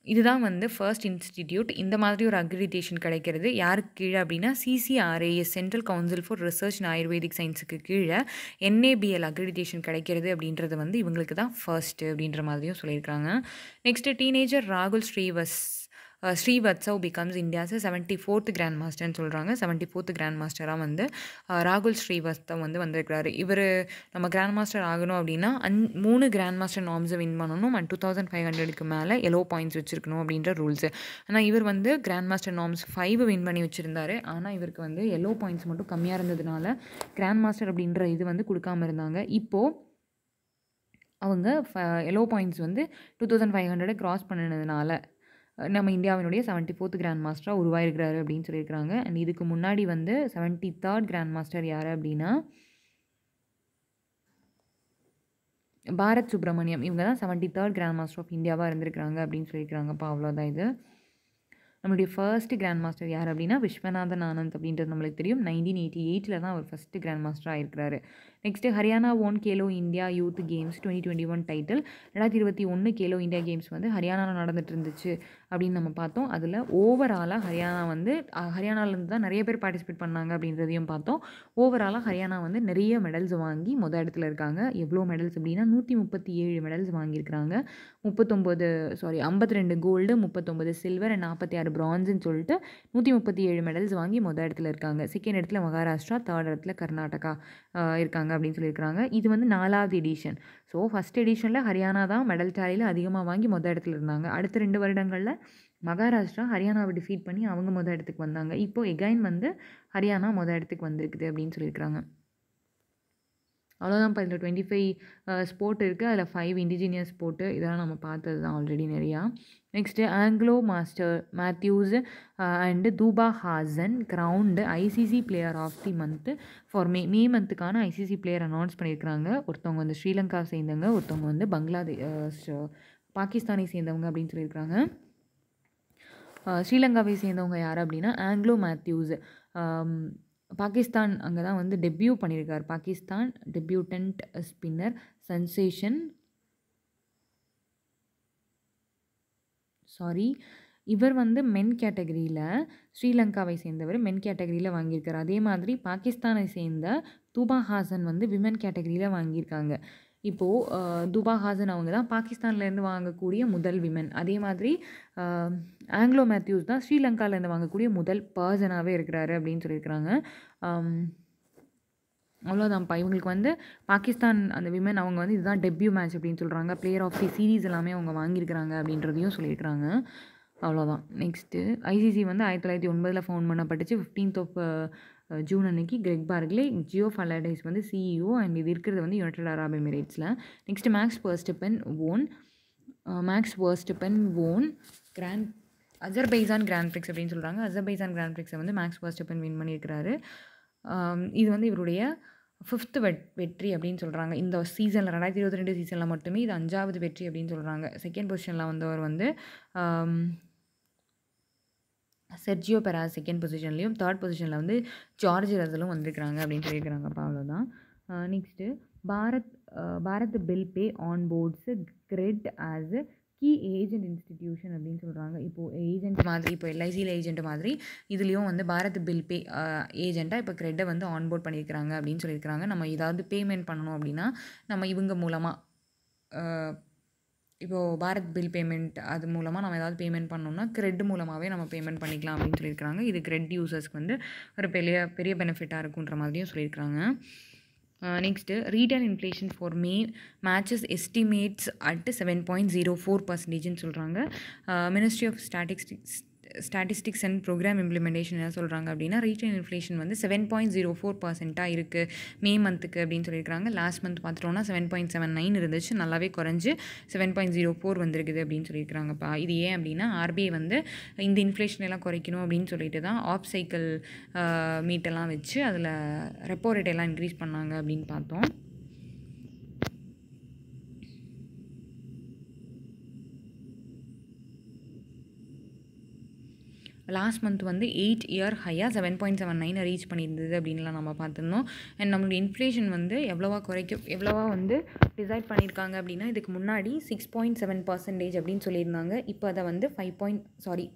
இதுதான் வந்து ஃபர்ஸ்ட் இன்ஸ்டிடியூட் இந்த மாதிரி ஒரு அக்ரிடேஷன் கிடைக்கிறது. யாருக்கு கீழே அப்படின்னா CCRAS central council for research in Ayurvedic சயின்ஸுக்கு கீழே என்ஏபிஎல் அக்ரிடேஷன் கிடைக்கிறது அப்படின்றது வந்து இவங்களுக்கு தான் ஃபர்ஸ்ட்டு அப்படின்ற மாதிரியும் சொல்லியிருக்காங்க. நெக்ஸ்ட்டு டீனேஜர் ராகுல் Srivas Srivastav becomes India's seventy fourth grand மாஸ்டர்னு சொல்கிறாங்க செவன்ட்டி ஃபோர்த் கிராண்ட் மாஸ்டராக வந்து ராகுல் ஸ்ரீவஸ்தவ் வந்து வந்திருக்கிறாரு. இவர் நம்ம கிராண்ட் மாஸ்டர் ஆகணும் அப்படின்னா அந் மூணு கிராண்ட் மாஸ்டர் நாம்ஸை வின் பண்ணணும். அண்ட் டூ தௌசண்ட் ஃபைவ் ஹண்ட்ரடுக்கு மேலே எலோ பாயிண்ட்ஸ் வச்சுருக்கணும் அப்படின்ற ரூல்ஸு ஆனால் இவர் வந்து grand master norms five win பண்ணி வச்சுருந்தாரு. ஆனால் இவருக்கு வந்து எல்லோ பாயிண்ட்ஸ் மட்டும் கம்மியாக இருந்ததுனால கிராண்ட் மாஸ்டர் அப்படின்ற இது வந்து கொடுக்காம இருந்தாங்க. இப்போது அவங்க எல்லோ பாயிண்ட்ஸ் வந்து டூ தௌசண்ட் ஃபைவ் ஹண்ட்ரடை க்ராஸ் பண்ணினதுனால நம்ம இந்தியாவினுடைய செவன்ட்டி ஃபோர்த் கிராண்ட் மாஸ்டராக உருவாயிருக்கிறாரு அப்படின்னு சொல்லியிருக்கிறாங்க. அண்ட் இதுக்கு முன்னாடி வந்து செவன்ட்டி தேர்ட் கிராண்ட் மாஸ்டர் யார் அப்படின்னா பாரத் சுப்ரமணியம். இவங்க தான் seventy third grand master of இந்தியாவாக இருந்திருக்கிறாங்க அப்படின்னு சொல்லியிருக்கிறாங்கப்பா அவ்வளோதான் இது. நம்மளுடைய ஃபர்ஸ்ட் கிராண்ட் மாஸ்டர் யார் அப்படின்னா விஸ்வநாதன் ஆனந்த் அப்படின்றது நம்மளுக்கு தெரியும். நைன்டீன் எயிட்டி எயிட்டில் தான் அவர் first grand master ஆயிருக்கிறாரு. Next Haryana won Khelo India youth games twenty twenty one title. ரெண்டாயிரத்தி இருபத்தி ஒன்று கேலோ இந்தியா கேம்ஸ் வந்து ஹரியானாவில் நடந்துட்டு இருந்துச்சு அப்படின்னு நம்ம பார்த்தோம். அதில் ஓவராலாக ஹரியானா வந்து ஹரியானாவிலேருந்து ஹரியானாலேருந்து தான் நிறைய பேர் பார்ட்டிசிபேட் பண்ணாங்க அப்படின்றதையும் பார்த்தோம். ஓவராலாக ஹரியானா வந்து நிறைய மெடல்ஸ் வாங்கி மொதல் இடத்துல இருக்காங்க. எவ்வளோ மெடல்ஸ் அப்படின்னா நூற்றி முப்பத்தி ஏழு மெடல்ஸ் வாங்கியிருக்கிறாங்க. முப்பத்தொம்போது சாரி ஐம்பத்தி ரெண்டு கோல்டு முப்பத்தொம்பது சில்வர் அண்ட் நாற்பத்தி ஆறு பிரான்ஸுன்னு சொல்லிட்டு நூற்றி முப்பத்தி ஏழு மெடல்ஸ் வாங்கி மொதல் இடத்துல இருக்காங்க. செகண்ட் இடத்துல மகாராஷ்டிரா தேர்ட் இடத்துல கர்நாடகா இருக்காங்க. அப்படின்னு சொல்லியிருக்காங்க இது வந்து நாலாவது எடிஷன் ஸோ ஃபஸ்ட் எடிஷனில் ஹரியானா தான் மெடல் டாலியில் அதிகமாக வாங்கி மொதல் இடத்துல இருந்தாங்க. அடுத்த ரெண்டு வருடங்களில் மகாராஷ்டிரா ஹரியானாவை டிஃபீட் பண்ணி அவங்க மொதல் இடத்துக்கு வந்தாங்க. இப்போ எகைன் வந்து ஹரியானா மொதல் இடத்துக்கு வந்திருக்குது அப்படின்னு சொல்லியிருக்கிறாங்க. அவ்வளோதான் இப்போ இதில் டுவெண்ட்டி ஃபைவ் ஸ்போர்ட் இருக்குது அதில் ஃபைவ் இண்டிஜினியஸ் ஸ்போர்ட்டு இதெல்லாம் நம்ம பார்த்தது தான் ஆல்ரெடி நிறையா. Next Angelo master Mathews and Tuba Hassan crowned ICC player of the month for May May மந்த்துக்கான ICC player announce பண்ணியிருக்கிறாங்க. ஒருத்தவங்க வந்து ஸ்ரீலங்கா சேர்ந்தவங்க ஒருத்தவங்க வந்து பங்களாதேஷ் uh, பாகிஸ்தானை சேர்ந்தவங்க அப்படின்னு சொல்லியிருக்கிறாங்க. Uh, ஸ்ரீலங்காவை சேர்ந்தவங்க யார் அப்படின்னா ஆங்கிலோ மேத்யூஸ் um, பாகிஸ்தான் அங்கே தான் வந்து டெபியூ பண்ணியிருக்கார். Pakistan debutant spinner sensation sorry. இவர் வந்து மென் கேட்டகரியில் ஸ்ரீலங்காவை சேர்ந்தவர் மென் கேட்டகரியில் வாங்கியிருக்கார். அதே மாதிரி பாகிஸ்தானை சேர்ந்த தூபா ஹாசன் வந்து விமன் கேட்டகரியில் வாங்கியிருக்காங்க. இப்போது துபா ஹாசன் அவங்க தான் பாகிஸ்தான்லேருந்து வாங்கக்கூடிய முதல் விமன். அதே மாதிரி ஆங்கிலோ மேத்யூஸ் தான் ஸ்ரீலங்காலேருந்து வாங்கக்கூடிய முதல் பர்சனாகவே இருக்கிறாரு அப்படின்னு சொல்லியிருக்கிறாங்க. அவ்வளோதான்ப்பா இவங்களுக்கு வந்து பாகிஸ்தான் அந்த விமன் அவங்க வந்து இதுதான் டெப்யூ மேட்ச் அப்படின்னு சொல்கிறாங்க பிளேயர் ஆஃப் தி சீரீஸ் எல்லாமே அவங்க வாங்கியிருக்கிறாங்க அப்படின்றதையும் சொல்லியிருக்கிறாங்க. அவ்வளோதான் நெக்ஸ்ட்டு ஐசிசி வந்து ஆயிரத்தி தொள்ளாயிரத்தி ஒன்பதில் ஃபோன் பண்ணப்பட்டுச்சு. ஃபிஃப்டீன்த் ஆஃப் ஜூன் அன்னைக்கு கிரெக் பார்க்லே ஜியோ ஃபலடைஸ் வந்து சிஇஓ அண்ட் இது இருக்கிறது வந்து United Arab எமிரேட்ஸில் next Max Verstappen won Max Verstappen won grand Azerbaijan grand prix அப்படின்னு சொல்கிறாங்க அஜர்பைசான் கிராண்ட் பிரிக்ஸை வந்து மேக்ஸ் பர்ஸ்டப்பன் வின் பண்ணியிருக்கிறாரு. Um, இது வந்து இவருடைய ஃபிஃப்த்து வெட் வெற்றி அப்படின்னு சொல்கிறாங்க இந்த சீசனில் ரெண்டாயிரத்தி இருபத்தி ரெண்டு சீசனில் மட்டுமே இது அஞ்சாவது வெற்றி அப்படின்னு சொல்கிறாங்க செகண்ட் பொசிஷனில் வந்தவர் வந்து செர்ஜியோ பெராஸ் செகண்ட் பொசிஷன்லேயும் தேர்ட் பொசிஷனில் வந்து ஜார்ஜ் ரசலும் வந்திருக்கிறாங்க அப்படின்னு சொல்லியிருக்கிறாங்கப்பா அவ்வளோதான் next Bharat Bharat bill pay on boards Cred as key agent institution அப்படின்னு சொல்கிறாங்க இப்போது ஏஜென்ட் மாதிரி இப்போ எல்ஐசியில் ஏஜென்ட் மாதிரி இதுலேயும் வந்து பாரத் பில் பே ஏஜெண்ட்டாக இப்போ க்ரெட்டை வந்து ஆன்போர்ட் பண்ணியிருக்கிறாங்க அப்படின்னு சொல்லியிருக்கிறாங்க. நம்ம ஏதாவது பேமெண்ட் பண்ணணும் அப்படின்னா நம்ம இவங்க மூலமாக இப்போது பாரத் பில் பேமெண்ட் அது மூலமாக நம்ம ஏதாவது பேமெண்ட் பண்ணோம்னா கிரெட் மூலமாகவே நம்ம பேமெண்ட் பண்ணிக்கலாம் அப்படின்னு சொல்லியிருக்கிறாங்க. இது கிரெட் யூசர்ஸ்க்கு வந்து ஒரு பெரிய பெரிய பெனிஃபிட்டாக இருக்குன்ற மாதிரியும் சொல்லியிருக்கிறாங்க. Next retail inflation for May matches estimates at seven point zero four பர்சன்டேஜ்னு சொல்கிறாங்க ministry of statistics statistics and programme implementation என்ன சொல்கிறாங்க அப்படின்னா ரீட்டைல் இன்ஃப்ளேஷன் வந்து செவன் பாயிண்ட் ஜீரோ ஃபோர் பர்சென்ட்டாக இருக்குது மே மந்த்துக்கு அப்படின்னு சொல்லியிருக்காங்க லாஸ்ட் மந்த் பார்த்துட்டோம்னா செவன் பாயிண்ட் செவன் நைன் இருந்துச்சு. நல்லாவே குறைஞ்சு செவன் பாயிண்ட் ஜீரோ ஃபோர் வந்திருக்குது அப்படின்னு சொல்லியிருக்கிறாங்கப்பா. இது ஏன் அப்படின்னா ஆர்பிஐ வந்து இந்த இன்ஃப்ளேஷன் எல்லாம் குறைக்கணும் அப்படின்னு சொல்லிட்டு தான் ஆப் சைக்கிள் மீட்டெல்லாம் வச்சு அதில் ரெப்போ ரேட் எல்லாம் இன்க்ரீஸ் பண்ணாங்க அப்படின்னு பார்த்தோம். லாஸ்ட் மந்த் வந்து எயிட் இயர் ஹையாக செவன் பாயிண்ட் செவன் நைனை ரீச் பண்ணியிருந்தது அப்படின்லாம் நம்ம பார்த்துருந்தோம். அண்ட் நம்மளுடைய இன்ஃப்ளேஷன் வந்து எவ்வளோவா குறைக்க எவ்வளோவா வந்து டிசைட் பண்ணியிருக்காங்க அப்படின்னா இதுக்கு முன்னாடி சிக்ஸ் பாயிண்ட் செவன் பர்சன்டேஜ் அப்படின்னு சொல்லியிருந்தாங்க. இப்போ அதை வந்து ஃபைவ் பாயிண்ட் சாரி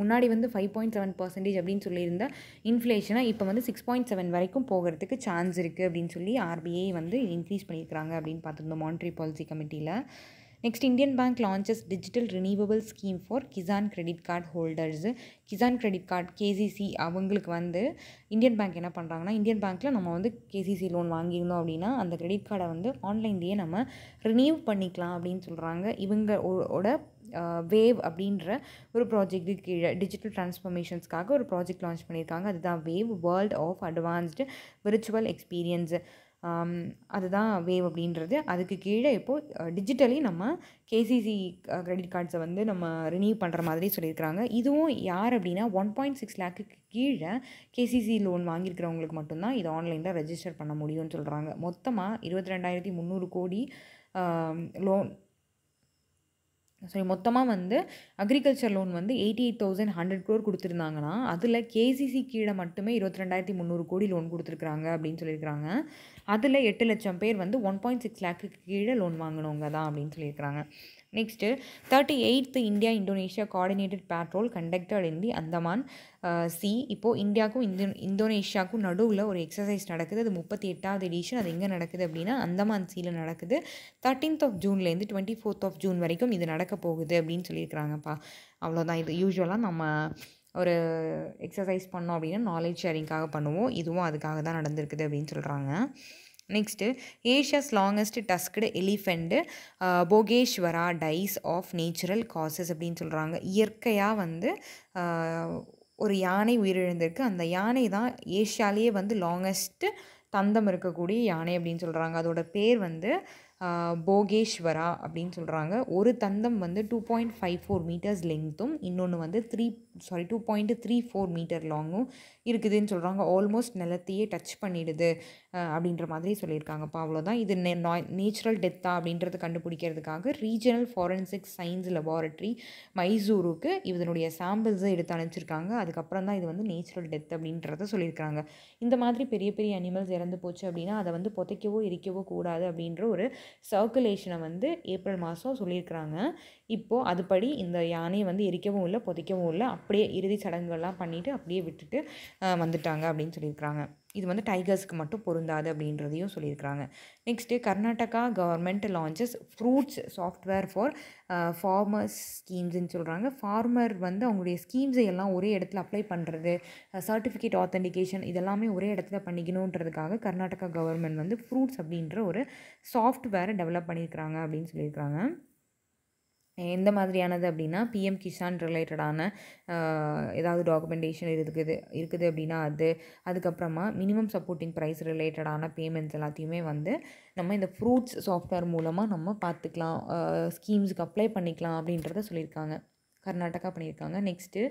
முன்னாடி வந்து ஃபைவ் பாயிண்ட் செவன் பர்சன்டேஜ் அப்படின்னு சொல்லியிருந்த இன்ஃப்ளேஷனை இப்போ வந்து சிக்ஸ் பாயிண்ட் செவன் வரைக்கும் போகிறதுக்கு சான்ஸ் இருக்குது அப்படின்னு சொல்லி ஆர்பிஐ வந்து இன்க்ரீஸ் பண்ணியிருக்கிறாங்க அப்படின்னு பார்த்துருந்தோம் மானிட்ரி பாலிசி கமிட்டியில் next Indian bank launches digital renewable scheme for Kisan credit card holders Kisan credit card KCC அவங்களுக்கு வந்து இந்தியன் பேங்க் என்ன பண்ணுறாங்கன்னா இந்தியன் பேங்க்கில் நம்ம வந்து கேசிசி லோன் வாங்கியிருந்தோம் அப்படின்னா அந்த கிரெடிட் கார்டை வந்து ஆன்லைன்லேயே நம்ம ரினியூவ் பண்ணிக்கலாம் அப்படின்னு சொல்கிறாங்க இவங்க ஓட வேவ் அப்படின்ற ஒரு ப்ராஜெக்ட்டு கீழே டிஜிட்டல் ட்ரான்ஸ்ஃபர்மேஷன்ஸ்க்காக ஒரு ப்ராஜெக்ட் லான்ச் பண்ணியிருக்காங்க. அதுதான் wave world of advanced virtual experience அதுதான் வேவ் அப்படின்றது. அதுக்கு கீழே இப்போது டிஜிட்டலி நம்ம கேசிசி க்ரெடிட் கார்ட்ஸை வந்து நம்ம ரினியூ பண்ணுற மாதிரி சொல்லியிருக்கிறாங்க. இதுவும் யார் அப்படின்னா ஒன் பாயிண்ட் சிக்ஸ் லேக்குக்கு கீழே கேசிசி லோன் வாங்கியிருக்கிறவங்களுக்கு மட்டும்தான் இது ஆன்லைனில் ரெஜிஸ்டர் பண்ண முடியும்னு சொல்கிறாங்க மொத்தமாக இருபத்தி ரெண்டாயிரத்தி முந்நூறு கோடி லோன் சாரி மொத்தமாக வந்து அக்ரிகல்ச்சர் லோன் வந்து eighty eight thousand hundred crore கொடுத்துருந்தாங்கன்னா அதில் கேசிசி கீழே மட்டுமே இருபத்தி ரெண்டாயிரத்தி முந்நூறு கோடி லோன் கொடுத்துருக்குறாங்க அப்படின்னு சொல்லியிருக்கிறாங்க. அதில் எட்டு லட்சம் பேர் வந்து ஒன் பாயிண்ட் சிக்ஸ் லேக்குக்கு கீழே லோன் வாங்கினவங்க தான் அப்படின்னு சொல்லியிருக்கிறாங்க. Next thirty eighth India Indonesia coordinated patrol conducted in the Andaman sea இப்போது இந்தியாவுக்கும் இந்தோ இந்தோனேஷியாவுக்கும் நடுவில் ஒரு எக்ஸசைஸ் நடக்குது. அது முப்பத்தி எட்டாவது எடிஷன் அது எங்கே நடக்குது அப்படின்னா அந்தமான் சீல நடக்குது. தேர்ட்டீன்த் ஆஃப் ஜூன்லேருந்து டுவெண்ட்டி ஃபோர்த் ஆஃப் ஜூன் வரைக்கும் இது நடக்க போகுது அப்படின்னு சொல்லியிருக்கிறாங்கப்பா. அவ்வளோதான் இது யூஸ்வலாக நம்ம ஒரு எக்ஸசைஸ் பண்ணோம் அப்படின்னா நாலேஜ் ஷேரிங்காக பண்ணுவோம். இதுவும் அதுக்காக தான் நடந்திருக்குது அப்படின்னு சொல்கிறாங்க next Asia's longest tusked elephant Bhogeswara dies of natural causes அப்படின்னு சொல்கிறாங்க இயற்கையாக வந்து ஒரு யானை உயிரிழந்திருக்கு. அந்த யானை தான் ஏஷியாலேயே வந்து லாங்கஸ்ட்டு தந்தம் இருக்கக்கூடிய யானை அப்படின்னு சொல்கிறாங்க அதோட பேர் வந்து போகேஸ்வரா அப்படின்னு சொல்கிறாங்க ஒரு தந்தம் வந்து two point five four metres லெங்த்தும் இன்னொன்று வந்து three sorry two point three four metre லாங்கும் இருக்குதுன்னு சொல்கிறாங்க ஆல்மோஸ்ட் நிலத்தையே டச் பண்ணிடுது அப்படின்ற மாதிரி சொல்லியிருக்காங்கப்பா அவ்வளோதான் இது நே நேச்சுரல் டெத்தா அப்படின்றத கண்டுபிடிக்கிறதுக்காக ரீஜனல் ஃபாரன்சிக் சயின்ஸ் லெபார்ட்ரி மைசூருக்கு இதனுடைய சாம்பிள்ஸை எடுத்து அனுப்பிச்சிருக்காங்க. அதுக்கப்புறம் தான் இது வந்து நேச்சுரல் டெத் அப்படின்றத சொல்லியிருக்காங்க இந்த மாதிரி பெரிய பெரிய அனிமல்ஸ் இறந்து போச்சு அப்படின்னா அதை வந்து புதைக்கவோ எரிக்கவோ கூடாது அப்படின்ற ஒரு சர்க்குலேஷனை வந்து ஏப்ரல் மாதம் சொல்லியிருக்கிறாங்க. இப்போது அதுபடி இந்த யானையை வந்து எரிக்கவும் இல்லை புதைக்கவும் இல்லை. அப்படியே இறுதி சடங்குகள்லாம் பண்ணிவிட்டு அப்படியே விட்டுட்டு வந்துட்டாங்க அப்படின்னு சொல்லியிருக்கிறாங்க. இது வந்து டைகர்ஸ்க்கு மட்டும் பொருந்தாது அப்படின்றதையும் சொல்லியிருக்கிறாங்க. Next Karnataka government launches fruits software for farmers ஸ்கீம்ஸ்ன்னு சொல்கிறாங்க ஃபார்மர் வந்து அவங்களுடைய ஸ்கீம்ஸை எல்லாம் ஒரே இடத்துல அப்ளை பண்ணுறது சர்டிஃபிகேட் ஆத்தென்டிகேஷன் இதெல்லாமே ஒரே இடத்துல பண்ணிக்கணுன்றதுக்காக கர்நாடகா கவர்மெண்ட் வந்து ஃப்ரூட்ஸ் அப்படின்ற ஒரு சாஃப்ட்வேரை டெவலப் பண்ணியிருக்கிறாங்க அப்படின்னு சொல்லியிருக்கிறாங்க. எந்த மாதிரியானது அப்படின்னா பிஎம் கிசான் ரிலேட்டடான ஏதாவது டாக்குமெண்டேஷன் இருக்குது இருக்குது அப்படின்னா அது. அதுக்கப்புறமா மினிமம் சப்போர்ட்டிங் ப்ரைஸ் ரிலேட்டடான பேமெண்ட்ஸ் எல்லாத்தையுமே வந்து நம்ம இந்த ஃப்ரூட்ஸ் சாஃப்ட்வேர் மூலமாக நம்ம பார்த்துக்கலாம் ஸ்கீம்ஸுக்கு அப்ளை பண்ணிக்கலாம் அப்படின்றத சொல்லியிருக்காங்க. கர்நாடகா பண்ணியிருக்காங்க. Next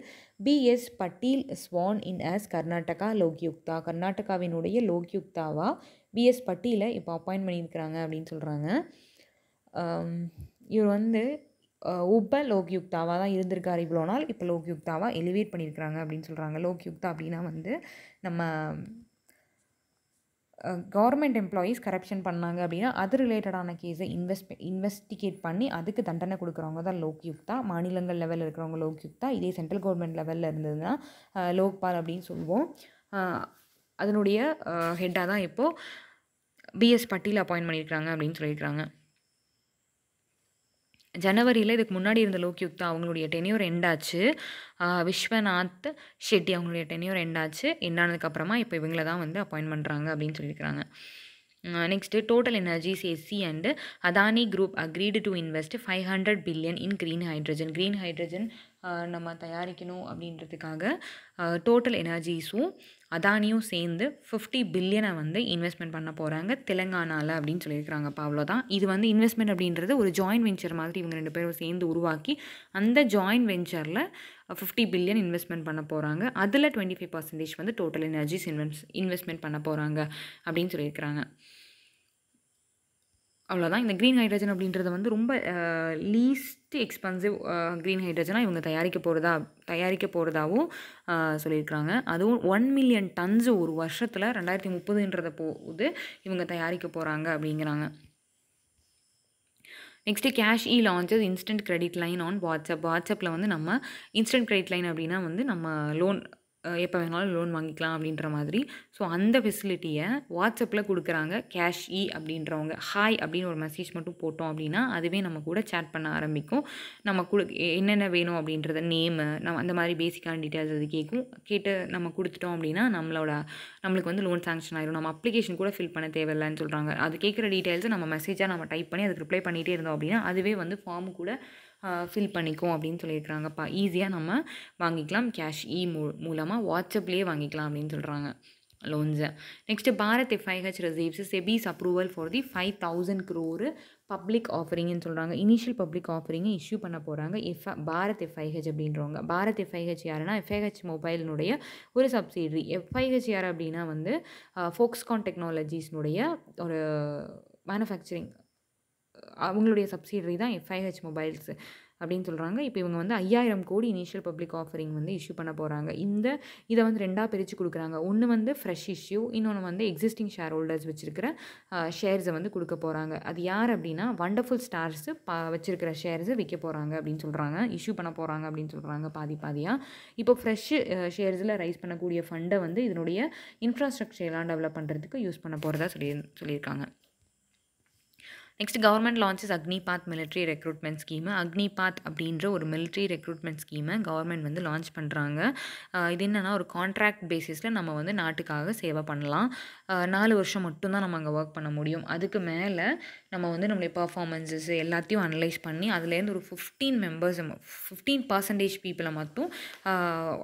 BS Patil sworn in as Karnataka Lokayukta. கர்நாடகாவினுடைய லோக்யுக்தாவாக பிஎஸ் பட்டீலை இப்போ அப்பாயின்ட் பண்ணியிருக்கிறாங்க அப்படின்னு சொல்கிறாங்க இவர் வந்து உப லோக்யுக்தாவாக தான் இருந்திருக்கார் இவ்வளோ நாள். இப்போ லோக்யுக்தாவாக எலிவேட் பண்ணியிருக்கிறாங்க அப்படின்னு சொல்கிறாங்க லோக்யுக்தா அப்படின்னா வந்து நம்ம கவர்மெண்ட் எம்ப்ளாயீஸ் கரப்ஷன் பண்ணாங்க அப்படின்னா அது ரிலேட்டடான கேஸை இன்வெஸ்ட் இன்வெஸ்டிகேட் பண்ணி அதுக்கு தண்டனை கொடுக்குறவங்க தான் லோக்யுக்தா. மாநிலங்கள் லெவலில் இருக்கிறவங்க லோக்யுக்தா. இதே சென்ட்ரல் கவர்மெண்ட் லெவலில் இருந்ததுன்னா லோக்பால் அப்படின்னு சொல்லுவோம் அதனுடைய ஹெட்டாக தான் இப்போது பிஎஸ் பட்டியல் அப்பாயின்ட் பண்ணியிருக்கிறாங்க அப்படின்னு சொல்லியிருக்கிறாங்க ஜனவரியில் இதுக்கு முன்னாடி இருந்த லோக்யுக்தா அவங்களுடைய டென்யூர் எண்டாச்சு விஸ்வநாத் ஷெட்டி அவங்களுடைய டென்யூர் எண்டாச்சு எண்டானதுக்கப்புறமா இப்போ இவங்கள தான் வந்து அப்பாயின்ட் பண்ணுறாங்க அப்படின்னு சொல்லியிருக்கிறாங்க. Next TotalEnergies SE and Adani group agreed to invest five hundred billion in green hydrogen green hydrogen நம்ம தயாரிக்கணும் அப்படின்றதுக்காக டோட்டல் எனர்ஜிஸும் அதானியும் சேர்ந்து ஃபிஃப்டி பில்லியனை வந்து இன்வெஸ்ட்மெண்ட் பண்ண போகிறாங்க தெலுங்கானாவில் அப்படின்னு சொல்லியிருக்கிறாங்கப்பா அவ்வளோதான். இது வந்து இன்வெஸ்ட்மெண்ட் அப்படின்றது ஒரு ஜாயின்ட் வெஞ்சர் மாதிரி இவங்க ரெண்டு பேரும் சேர்ந்து உருவாக்கி அந்த ஜாயின்ட் வெஞ்சரில் ஃபிஃப்டி பில்லியன் இன்வெஸ்ட்மெண்ட் பண்ண போகிறாங்க அதில் டுவெண்ட்டி ஃபைவ் பர்சன்டேஜ் வந்து டோட்டல் எனர்ஜிஸ் இன்வெஸ்ட் இன்வெஸ்ட்மெண்ட் பண்ண போகிறாங்க அப்படின்னு சொல்லியிருக்கிறாங்க. அவ்வளோதான். இந்த க்ரீன் ஹைட்ரஜன் அப்படின்றது வந்து ரொம்ப லீஸ்ட் எக்ஸ்பென்சிவ் க்ரீன் ஹைட்ரஜனாக இவங்க தயாரிக்க போகிறதா தயாரிக்க போகிறதாவும் சொல்லியிருக்கிறாங்க. அதுவும் ஒன் மில்லியன் டன்ஸ் ஒரு வருஷத்தில் ரெண்டாயிரத்தி முப்பதுன்றத போது இவங்க தயாரிக்க போகிறாங்க அப்படிங்கிறாங்க. Next CASHe launches instant credit line on WhatsApp வாட்ஸ்அப்பில் வந்து நம்ம இன்ஸ்டன்ட் கிரெடிட் லைன் அப்படின்னா வந்து நம்ம லோன் எப்போ வேணாலும் லோன் வாங்கிக்கலாம் அப்படின்ற மாதிரி. ஸோ அந்த ஃபெசிலிட்டியை வாட்ஸ்அப்பில் கொடுக்குறாங்க கேஷ் இ அப்படின்றவங்க. ஹாய் அப்படின்னு ஒரு மெசேஜ் மட்டும் போட்டோம் அப்படின்னா அதுவே நம்ம கூட சேட் பண்ண ஆரம்பிக்கும். நம்ம கொடு என்னென்ன வேணும் அப்படின்றத நேமு நம்ம அந்த மாதிரி பேசிக்கான டீட்டெயில்ஸ் அது கேட்கும். கேட்டு நம்ம கொடுத்துட்டோம் அப்படின்னா நம்மளோட நம்மளுக்கு வந்து லோன் சாங்ஷன் ஆயிரும். நம்ம அப்ளிகேஷன் கூட ஃபில் பண்ண தேவையில்லைன்னு சொல்கிறாங்க அது கேட்குற டீட்டெயில்ஸை நம்ம மெசேஜாக நம்ம டைப் பண்ணி அதுக்கு ரிப்ளை பண்ணிகிட்டே இருந்தோம் அப்படின்னா அதுவே வந்து ஃபார்ம் கூட ஃபில் பண்ணிக்கும் அப்படின்னு சொல்லியிருக்கிறாங்கப்பா. ஈஸியாக நம்ம வாங்கிக்கலாம். கேஷ் இ e மூ மூலமாக வாட்ஸ்அப்லேயே வாங்கிக்கலாம் அப்படின்னு சொல்கிறாங்க லோன்ஸை next Bharat FIH receives SEBI's approval for the five thousand crore public ஆஃபரிங்னு சொல்கிறாங்க இனிஷியல் பப்ளிக் ஆஃபரிங்கை இஷ்யூ பண்ண போகிறாங்க எஃப் பாரத் எஃப்ஐஹெச் அப்படின்றவங்க. பாரத் எஃப்ஐஹெச் யாருன்னா எஃப்ஐஹெச் மொபைலினுடைய ஒரு சப்சிடரி எஃப்ஐஹெச் யார் அப்படின்னா வந்து ஃபோக்ஸ்கான் டெக்னாலஜிஸ்னுடைய ஒரு மேனுஃபேக்சரிங் அவங்களுடைய சப்சிடரி தான் எஃப்ஐஹெச் மொபைல்ஸ் அப்படின்னு சொல்கிறாங்க இப்போ இவங்க வந்து ஐயாயிரம் கோடி இனிஷியல் பப்ளிக் ஆஃபரிங் வந்து இஷ்யூ பண்ண போகிறாங்க இந்த இதை வந்து ரெண்டாக பிரித்து கொடுக்குறாங்க. ஒன்று வந்து ஃப்ரெஷ் இஷ்யூ இன்னொன்று வந்து எக்ஸிஸ்டிங் ஷேர் ஹோல்டர்ஸ் வச்சுருக்கிற ஷேர்ஸை வந்து கொடுக்க போகிறாங்க அது யார் அப்படின்னா வண்டர்ஃபுல் ஸ்டார்ஸு பா வச்சுருக்கிற ஷேர்ஸை விற்க போகிறாங்க அப்படின்னு சொல்கிறாங்க இஷ்யூ பண்ண போகிறாங்க அப்படின்னு சொல்கிறாங்க பாதி பாதியாக இப்போ ஃப்ரெஷ் ஷேர்ஸில் ரைஸ் பண்ணக்கூடிய ஃபண்டை வந்து இதனுடைய இன்ஃப்ராஸ்ட்ரக்சர் எல்லாம் டெவலப் பண்ணுறதுக்கு யூஸ் பண்ண போகிறதா சொல்லி சொல்லியிருக்காங்க. Next government launches Agnipath military recruitment scheme Agnipath அப்படின்ற ஒரு மிலிட்ரி ரெக்ரூட்மெண்ட் ஸ்கீமை கவர்மெண்ட் வந்து லான்ச் பண்ணுறாங்க இது என்னென்னா ஒரு கான்ட்ராக்ட் பேசிஸில் நம்ம வந்து நாட்டுக்காக சேவை பண்ணலாம். நாலு வருஷம் மட்டும்தான் நம்ம அங்கே ஒர்க் பண்ண முடியும். அதுக்கு மேலே நம்ம வந்து நம்மளுடைய பர்ஃபார்மன்ஸஸ் எல்லாத்தையும் அனலைஸ் பண்ணி அதுலேருந்து ஒரு ஃபிஃப்டீன் மெம்பர்ஸ் ஃபிஃப்டீன் பர்சன்டேஜ் பீப்புளை மட்டும்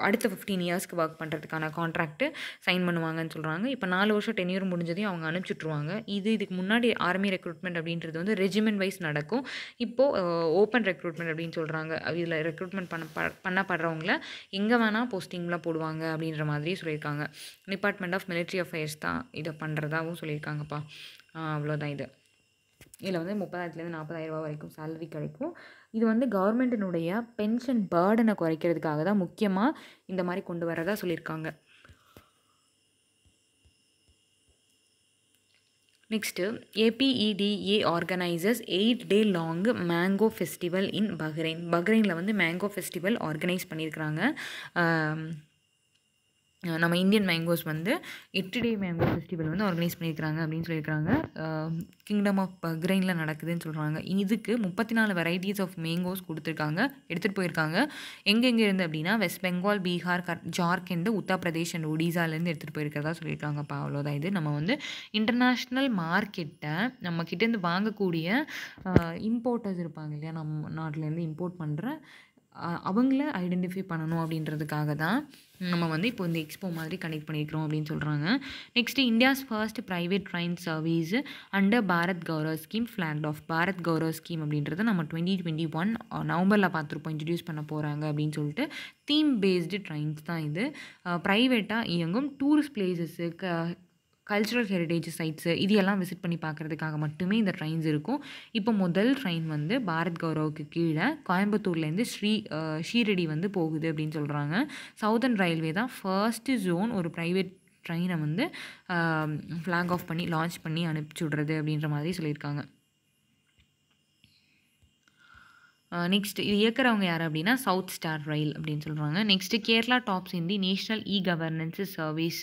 அடுத்த ஃபிஃப்டீன் இயர்ஸ்க்கு ஒர்க் பண்ணுறதுக்கான கான்ட்ராக்ட்டு சைன் பண்ணுவாங்கன்னு சொல்கிறாங்க இப்போ நாலு வருஷம் டென்யூர் முடிஞ்சதையும் அவங்க அனுப்பிச்சுட்ருவாங்க இது இதுக்கு முன்னாடி ஆர்மி ரெக்ரூட்மெண்ட் அப்படின்றது வந்து ரெஜிமெண்ட் வைஸ் நடக்கும். இப்போது ஓப்பன் ரெக்ரூட்மெண்ட் அப்படின்னு சொல்கிறாங்க இதில் ரெக்ரூட்மெண்ட் பண்ண ப பண்ணப்படுறவங்கள எங்கே வேணால் போஸ்டிங்லாம் போடுவாங்க அப்படின்ற மாதிரி சொல்லியிருக்காங்க. டிபார்ட்மெண்ட் ஆஃப் மிலிட்ரி அஃபேர்ஸ் தான் இதை பண்ணுறதாகவும் சொல்லியிருக்காங்கப்பா. அவ்வளோதான் இது. இதில் வந்து முப்பதாயிரத்துலேருந்து நாற்பதாயிரம் ரூபா வரைக்கும் சேலரி கிடைக்கும். இது வந்து கவர்மெண்ட்டினுடைய பென்ஷன் பேர்டனை குறைக்கிறதுக்காக தான் முக்கியமாக இந்த மாதிரி கொண்டு வரதா சொல்லியிருக்காங்க. Next APEDA organisers eight day long mango festival in Bahrain பஹ்ரைனில் வந்து மேங்கோ ஃபெஸ்டிவல் ஆர்கனைஸ் பண்ணியிருக்கிறாங்க நம்ம இந்தியன் மேங்கோஸ் வந்து எட்டு டே மேங்கோ ஃபெஸ்டிவல் வந்து ஆர்கனைஸ் பண்ணியிருக்கிறாங்க அப்படின்னு சொல்லியிருக்காங்க கிங்டம் ஆஃப் பக்ரைனில் நடக்குதுன்னு சொல்கிறாங்க இதுக்கு முப்பத்தி நாலு வெரைட்டிஸ் ஆஃப் மேங்கோஸ் கொடுத்துருக்காங்க எடுத்துகிட்டு போயிருக்காங்க. எங்கெங்கே இருந்து அப்படின்னா வெஸ்ட் பெங்கால் பீகார் கர் ஜார்க்கண்ட் உத்தரப்பிரதேஷ் அண்ட் ஒடிசாலேருந்து எடுத்துகிட்டு போயிருக்கிறதா சொல்லியிருக்காங்கப்பா அவ்வளோதான் இது. நம்ம வந்து இன்டர்நேஷ்னல் மார்க்கெட்டை நம்ம கிட்டேருந்து வாங்கக்கூடிய இம்போர்ட்டர்ஸ் இருப்பாங்க இல்லையா நம்ம நாட்டிலேருந்து இம்போர்ட் பண்ணுற அவங்கள ஐடென்டிஃபை பண்ணணும் அப்படின்றதுக்காக தான் நம்ம வந்து இப்போ இந்த எக்ஸ்போ மாதிரி கனெக்ட் பண்ணியிருக்கிறோம் அப்படின்னு சொல்கிறாங்க next India's first private train service under Bharat Gaurav scheme flagged off Bharat Gaurav scheme அப்படின்றத நம்ம டுவெண்ட்டி டுவெண்ட்டி ஒன் நவம்பரில் பார்த்துருப்போம் இன்ட்ரடியூஸ் பண்ண போகிறாங்க அப்படின்னு சொல்லிட்டு தீம் பேஸ்டு ட்ரெயின்ஸ் தான் இது. ப்ரைவேட்டாக இயங்கும். டூரிஸ்ட் பிளேசஸ்ஸு க கல்ச்சுரல் ஹெரிடேஜ் சைட்ஸு இது எல்லாம் விசிட் பண்ணி பார்க்குறதுக்காக மட்டுமே இந்த ட்ரெயின்ஸ் இருக்கும். இப்போ முதல் ட்ரெயின் வந்து பாரத் கௌரவுக்கு கீழே கோயம்புத்தூர்லேருந்து ஸ்ரீ ஷீரடி வந்து போகுது அப்படின்னு சொல்கிறாங்க சவுதர்ன் ரயில்வே தான் ஃபர்ஸ்ட்டு ஜோன் ஒரு ப்ரைவேட் ட்ரெயினை வந்து ஃப்ளாக் ஆஃப் பண்ணி லான்ச் பண்ணி அனுப்பிச்சி விட்றது அப்படின்ற மாதிரி சொல்லியிருக்காங்க. நெக்ஸ்ட் இது இயக்குறவங்க யார் அப்படின்னா சவுத் ஸ்டார் ரயில் அப்படின்னு சொல்கிறாங்க next Kerala tops in the national national e governance service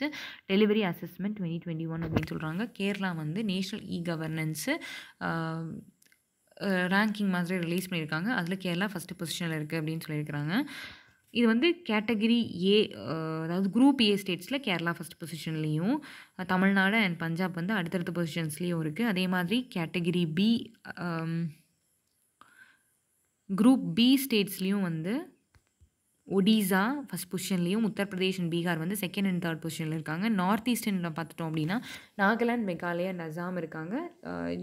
delivery assessment twenty twenty one அப்படின்னு சொல்கிறாங்க கேரளா வந்து நேஷ்னல் இ கவர்னன்ஸு ரேங்கிங் மாதிரி ரிலீஸ் பண்ணியிருக்காங்க. அதில் கேரளா ஃபஸ்ட்டு பொசிஷனில் இருக்குது அப்படின்னு சொல்லியிருக்கிறாங்க. இது வந்து கேட்டகிரி ஏ அதாவது குரூப் ஏ ஸ்டேட்ஸில் கேரளா ஃபஸ்ட் பொசிஷன்லேயும் தமிழ்நாடு அண்ட் பஞ்சாப் வந்து அடுத்தடுத்த பொசிஷன்ஸ்லேயும் இருக்குது அதே மாதிரி கேட்டகிரி பி குரூப் பி ஸ்டேட்ஸ்லேயும் வந்து ஒடிசா ஃபஸ்ட் பொசிஷன்லேயும் உத்தரப்பிரதேஷ் அண்ட் பீகார் வந்து செகண்ட் அண்ட் தேர்ட் பொசிஷனில் இருக்காங்க. நார்த் ஈஸ்டர்னில் பார்த்துட்டோம் அப்படின்னா நாகாலாந்து மெகாலயா அண்ட் அசாம் இருக்காங்க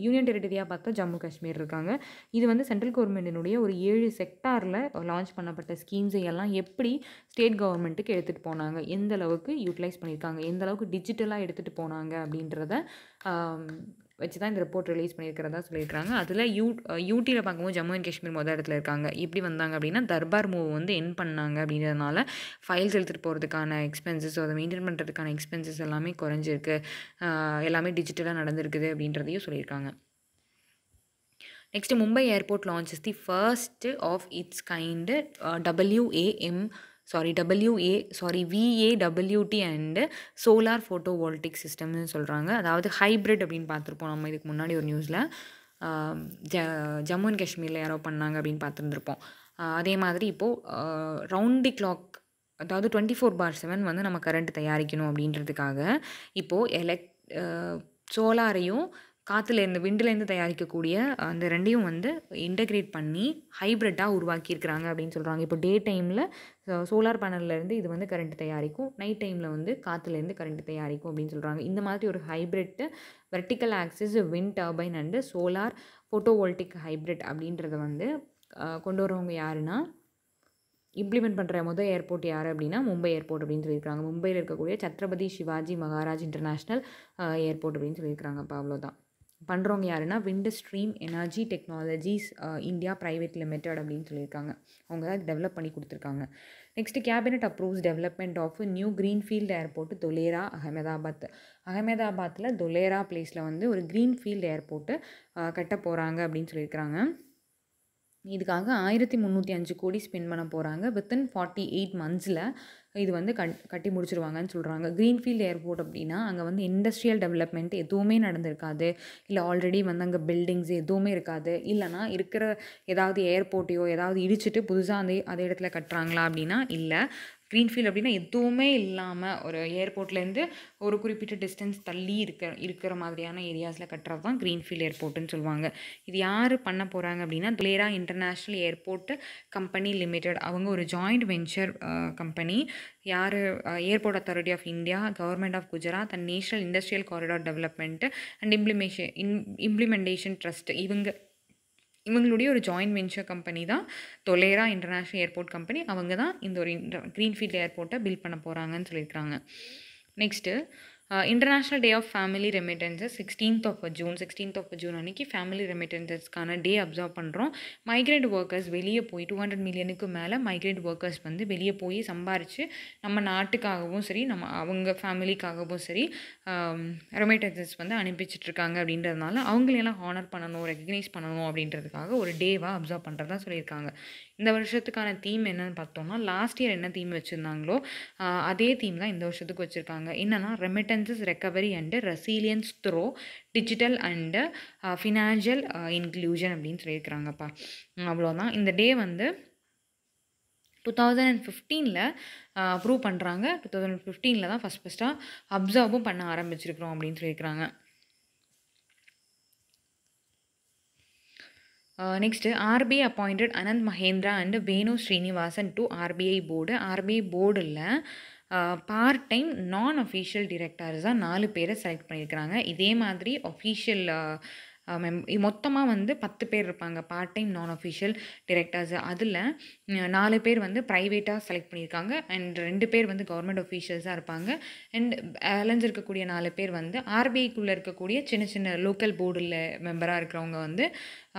யூனியன் டெரிட்டரியாக பார்த்தா ஜம்மு காஷ்மீர் இருக்காங்க. இது வந்து சென்ட்ரல் கவர்மெண்ட்டினுடைய ஒரு ஏழு செக்டாரில் லான்ச் பண்ணப்பட்ட ஸ்கீம்ஸை எல்லாம் எப்படி ஸ்டேட் கவர்மெண்ட்டுக்கு எடுத்துகிட்டு போனாங்க? எந்த அளவுக்கு யூட்டிலைஸ் பண்ணியிருக்காங்க எந்த அளவுக்கு டிஜிட்டலாக எடுத்துகிட்டு போனாங்க அப்படின்றத வச்சு தான் இந்த ரிப்போர்ட் ரிலீஸ் பண்ணியிருக்கிறதா சொல்லியிருக்காங்க அதில் யூ யூடியில் பார்க்கும்போது ஜம்மு அண்ட் காஷ்மீர் மொதல் இடத்துல இருக்காங்க. எப்படி வந்தாங்க அப்படின்னா தர்பார் மூவ் வந்து என் பண்ணாங்க அப்படின்றதுனால ஃபைல்ஸ் எடுத்துகிட்டு போகிறதுக்கான எக்ஸ்பென்சஸ் அதை மெயின்டைன் பண்ணுறதுக்கான எக்ஸ்பென்சஸ் எல்லாமே குறைஞ்சிருக்கு. எல்லாமே டிஜிட்டலாக நடந்திருக்குது அப்படின்றதையும் சொல்லியிருக்காங்க. Next Mumbai airport launches the first of its kind WAM sorry WA sorry VAWT and solar photovoltaic சிஸ்டம்னு சொல்கிறாங்க அதாவது ஹைப்ரிட் அப்படின்னு பார்த்துருப்போம் நம்ம இதுக்கு முன்னாடி ஒரு நியூஸில் ஜ ஜம்மு அண்ட் காஷ்மீரில் யாரோ பண்ணாங்க அப்படின்னு பார்த்துருந்துருப்போம். அதே மாதிரி இப்போது ரவுண்டி கிளாக் அதாவது டுவெண்ட்டி ஃபோர் பார் செவன் வந்து நம்ம கரண்ட் தயாரிக்கணும் அப்படின்றதுக்காக இப்போது எலக் சோலாரையும் காற்றுலேருந்து விண்டுலேருந்து தயாரிக்கக்கூடிய அந்த ரெண்டையும் வந்து இன்டகிரேட் பண்ணி ஹைப்ரிட்டாக உருவாக்கியிருக்கிறாங்க அப்படின்னு சொல்கிறாங்க இப்போ டே டைமில் சோலார் பேனல்லேருந்து இது வந்து கரண்ட் தயாரிக்கும். நைட் டைமில் வந்து காற்றுலேருந்து கரண்ட் தயாரிக்கும் அப்படின்னு சொல்கிறாங்க இந்த மாதிரி ஒரு hybrid vertical axis wind turbine and solar photovoltaic hybrid அப்படின்றத வந்து கொண்டு வரவங்க யாருன்னா இம்ப்ளிமெண்ட் பண்ணுற முதல் ஏர்போர்ட் யார் அப்படின்னா மும்பை ஏர்போர்ட் அப்படின்னு சொல்லியிருக்காங்க மும்பையில் இருக்கக்கூடிய சத்ரபதி சிவாஜி மகாராஜ் இன்டர்நேஷ்னல் ஏர்போர்ட் அப்படின்னு சொல்லியிருக்காங்கப்பா அவ்வளோதான் பண்ணுறவங்க யாருன்னா wind stream energy technologies India private limited அப்படின்னு சொல்லியிருக்காங்க. அவங்க தான் டெவலப் பண்ணி கொடுத்துருக்காங்க. Next cabinet approves development of new greenfield airport Dholera Ahmedabad அகமதாபாத்தில் தொலேரா பிளேஸில் வந்து ஒரு க்ரீன்ஃபீல்டு ஏர்போர்ட்டு கட்ட போகிறாங்க அப்படின்னு சொல்லியிருக்காங்க இதுக்காக ஆயிரத்தி முந்நூற்றி அஞ்சு கோடி ஸ்பெண்ட் பண்ண போகிறாங்க வித்தின் ஃபார்ட்டி எயிட் மந்த்ஸில் இது வந்து கட் கட்டி முடிச்சிருவாங்கன்னு சொல்கிறாங்க க்ரீன்ஃபீல்டு ஏர்போர்ட் அப்படின்னா அங்கே வந்து இண்டஸ்ட்ரியல் டெவலப்மெண்ட் எதுவுமே நடந்திருக்காது. இல்லை ஆல்ரெடி வந்து அங்கே பில்டிங்ஸ் எதுவுமே இருக்காது. இல்லைனா இருக்கிற ஏதாவது ஏர்போர்ட்டையோ ஏதாவது இடிச்சிட்டு புதுசாக அந்த அதே இடத்துல கட்டுறாங்களா அப்படின்னா இல்லை. க்ரீன்ஃபீல்ட் அப்படின்னா எதுவுமே இல்லாமல் ஒரு ஏர்போர்ட்லேருந்து ஒரு குறிப்பிட்ட டிஸ்டன்ஸ் தள்ளி இருக்க இருக்கிற மாதிரியான ஏரியாஸில் கட்டுறது தான் க்ரீன்ஃபீல்ட் ஏர்போர்ட்டுன்னு சொல்லுவாங்க. இது யார் பண்ண போகிறாங்க அப்படின்னா Dholera international airport company limited அவங்க ஒரு ஜாயிண்ட் வெஞ்சர் கம்பெனி யார் airport authority of India government of Gujarat and national industrial corridor development and implementation him implementation trust இவங்க இவங்களுடைய ஒரு ஜாயின்ட் வெஞ்சர் கம்பெனி தான். தொலேரா இன்டர்நேஷ்னல் ஏர்போர்ட் கம்பெனி அவங்க தான் இந்த ஒரு க்ரீன்ஃபீல்ட் ஏர்போர்ட்டை பில்ட் பண்ண போகிறாங்கன்னு சொல்லியிருக்கிறாங்க. Next international day of family remittances sixteenth of June sixteenth of June அன்றைக்கி ஃபேமிலி ரெமிட்டன்சஸ்க்கான டே அப்சர்வ் பண்ணுறோம் மைக்ரேட் ஒர்க்கர்ஸ் வெளியே போய் டூ ஹண்ட்ரட் மில்லியனுக்கு மேலே மைக்ரேட் ஒர்க்கர்ஸ் வந்து வெளியே போய் சம்பாரித்து நம்ம நாட்டுக்காகவும் சரி நம்ம அவங்க ஃபேமிலிக்காகவும் சரி ரெமிட்டன்சஸ் வந்து அனுப்பிச்சிட்ருக்காங்க அப்படின்றதுனால அவங்களையெல்லாம் ஹானர் பண்ணணும் ரெக்கக்னைஸ் பண்ணணும் அப்படின்றதுக்காக ஒரு டேவாக அப்சர்வ் பண்ணுறதா சொல்லியிருக்காங்க. இந்த வருஷத்துக்கான தீம் என்னன்னு பார்த்தோம்னா லாஸ்ட் இயர் என்ன தீம் வச்சுருந்தாங்களோ அதே தீம் தான் இந்த வருஷத்துக்கு வச்சுருக்காங்க. என்னென்னா remittances recovery and resilience through digital and financial inclusion அப்படின்னு சொல்லியிருக்கிறாங்கப்பா. அவ்வளோதான் இந்த டே வந்து டூ தௌசண்ட் அண்ட் ஃபிஃப்டீனில் அப்ரூவ் பண்ணுறாங்க டூ தௌசண்ட் ஃபிஃப்டீனில் தான் ஃபஸ்ட் ஃபஸ்ட்டாக அப்சர்வும் பண்ண ஆரம்பிச்சிருக்கிறோம் அப்படின்னு சொல்லியிருக்கிறாங்க. Next RBI appointed Anand Mahindra and Venu Srinivasan to RBI board RBI போர்டில் part time non official directors தான் நாலு பேரை செலக்ட் பண்ணியிருக்கிறாங்க இதே மாதிரி அஃபீஷியல் மொத்தமாக வந்து பத்து பேர் இருப்பாங்க. Part time non official directors அதில் நாலு பேர் வந்து ப்ரைவேட்டாக செலக்ட் பண்ணியிருக்காங்க அண்ட் ரெண்டு பேர் வந்து கவர்மெண்ட் அஃபீஷியல்ஸாக இருப்பாங்க. அண்ட் பேலன்ஸ் இருக்கக்கூடிய நாலு பேர் வந்து ஆர்பிஐக்குள்ளே இருக்கக்கூடிய சின்ன சின்ன லோக்கல் போர்டில் மெம்பராக இருக்கிறவங்க வந்து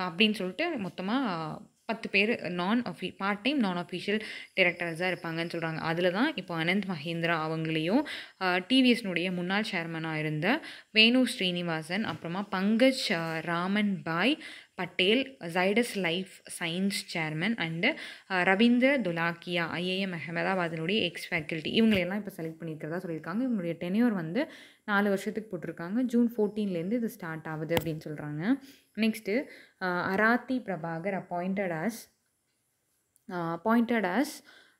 அப்படின்னு சொல்லிட்டு மொத்தமாக பத்து பேர் நான் அஃபி பார்ட் டைம் நான் அஃபிஷியல் டிரெக்டர்ஸாக இருப்பாங்கன்னு சொல்கிறாங்க அதில் தான் இப்போ அனந்த் மஹேந்திரா அவங்களையும் டிவிஎஸ்னுடைய முன்னாள் சேர்மனாக இருந்த வேணு ஸ்ரீனிவாசன் அப்புறமா Pankaj Raman Bhai Patel Zydus life science chairman and Ravindra Dholakia IIM அகமதாபாத்தினுடைய ex faculty இவங்களையெல்லாம் இப்போ செலக்ட் பண்ணியிருக்கிறதா சொல்லியிருக்காங்க. இவங்களுடைய டென்யூர் வந்து நாலு வருஷத்துக்கு போட்டிருக்காங்க. ஜூன் ஃபோர்டீன்லேருந்து இது ஸ்டார்ட் ஆகுது அப்படின்னு சொல்கிறாங்க next Arati Prabhakar appointed as appointed as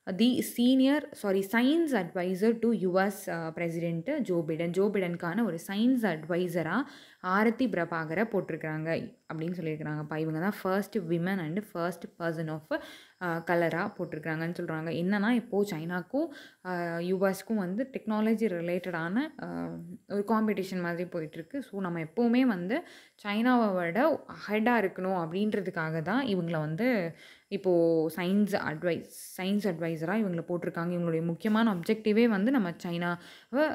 the senior sorry science adviser to US president Joe Biden Joe பிடனுக்கான ஒரு சயின்ஸ் அட்வைசராக ஆரத்தி பிரபாகரை போட்டிருக்கிறாங்க அப்படின்னு சொல்லியிருக்கிறாங்கப்பா இவங்க தான் first women and first person of கலராக போட்டிருக்கிறாங்கன்னு சொல்கிறாங்க என்னென்னா இப்போது சைனாக்கும் யூஎஸ்க்கும் வந்து டெக்னாலஜி ரிலேட்டடான ஒரு காம்படிஷன் மாதிரி போயிட்டுருக்கு. ஸோ நம்ம எப்போவுமே வந்து சைனாவை விட ஹெட்டாக இருக்கணும் அப்படின்றதுக்காக தான் இவங்கள வந்து இப்போது சயின்ஸ் அட்வைஸ் சயின்ஸ் அட்வைஸராக இவங்களை போட்டிருக்காங்க. இவங்களுடைய முக்கியமான அப்ஜெக்டிவே வந்து நம்ம சைனாவை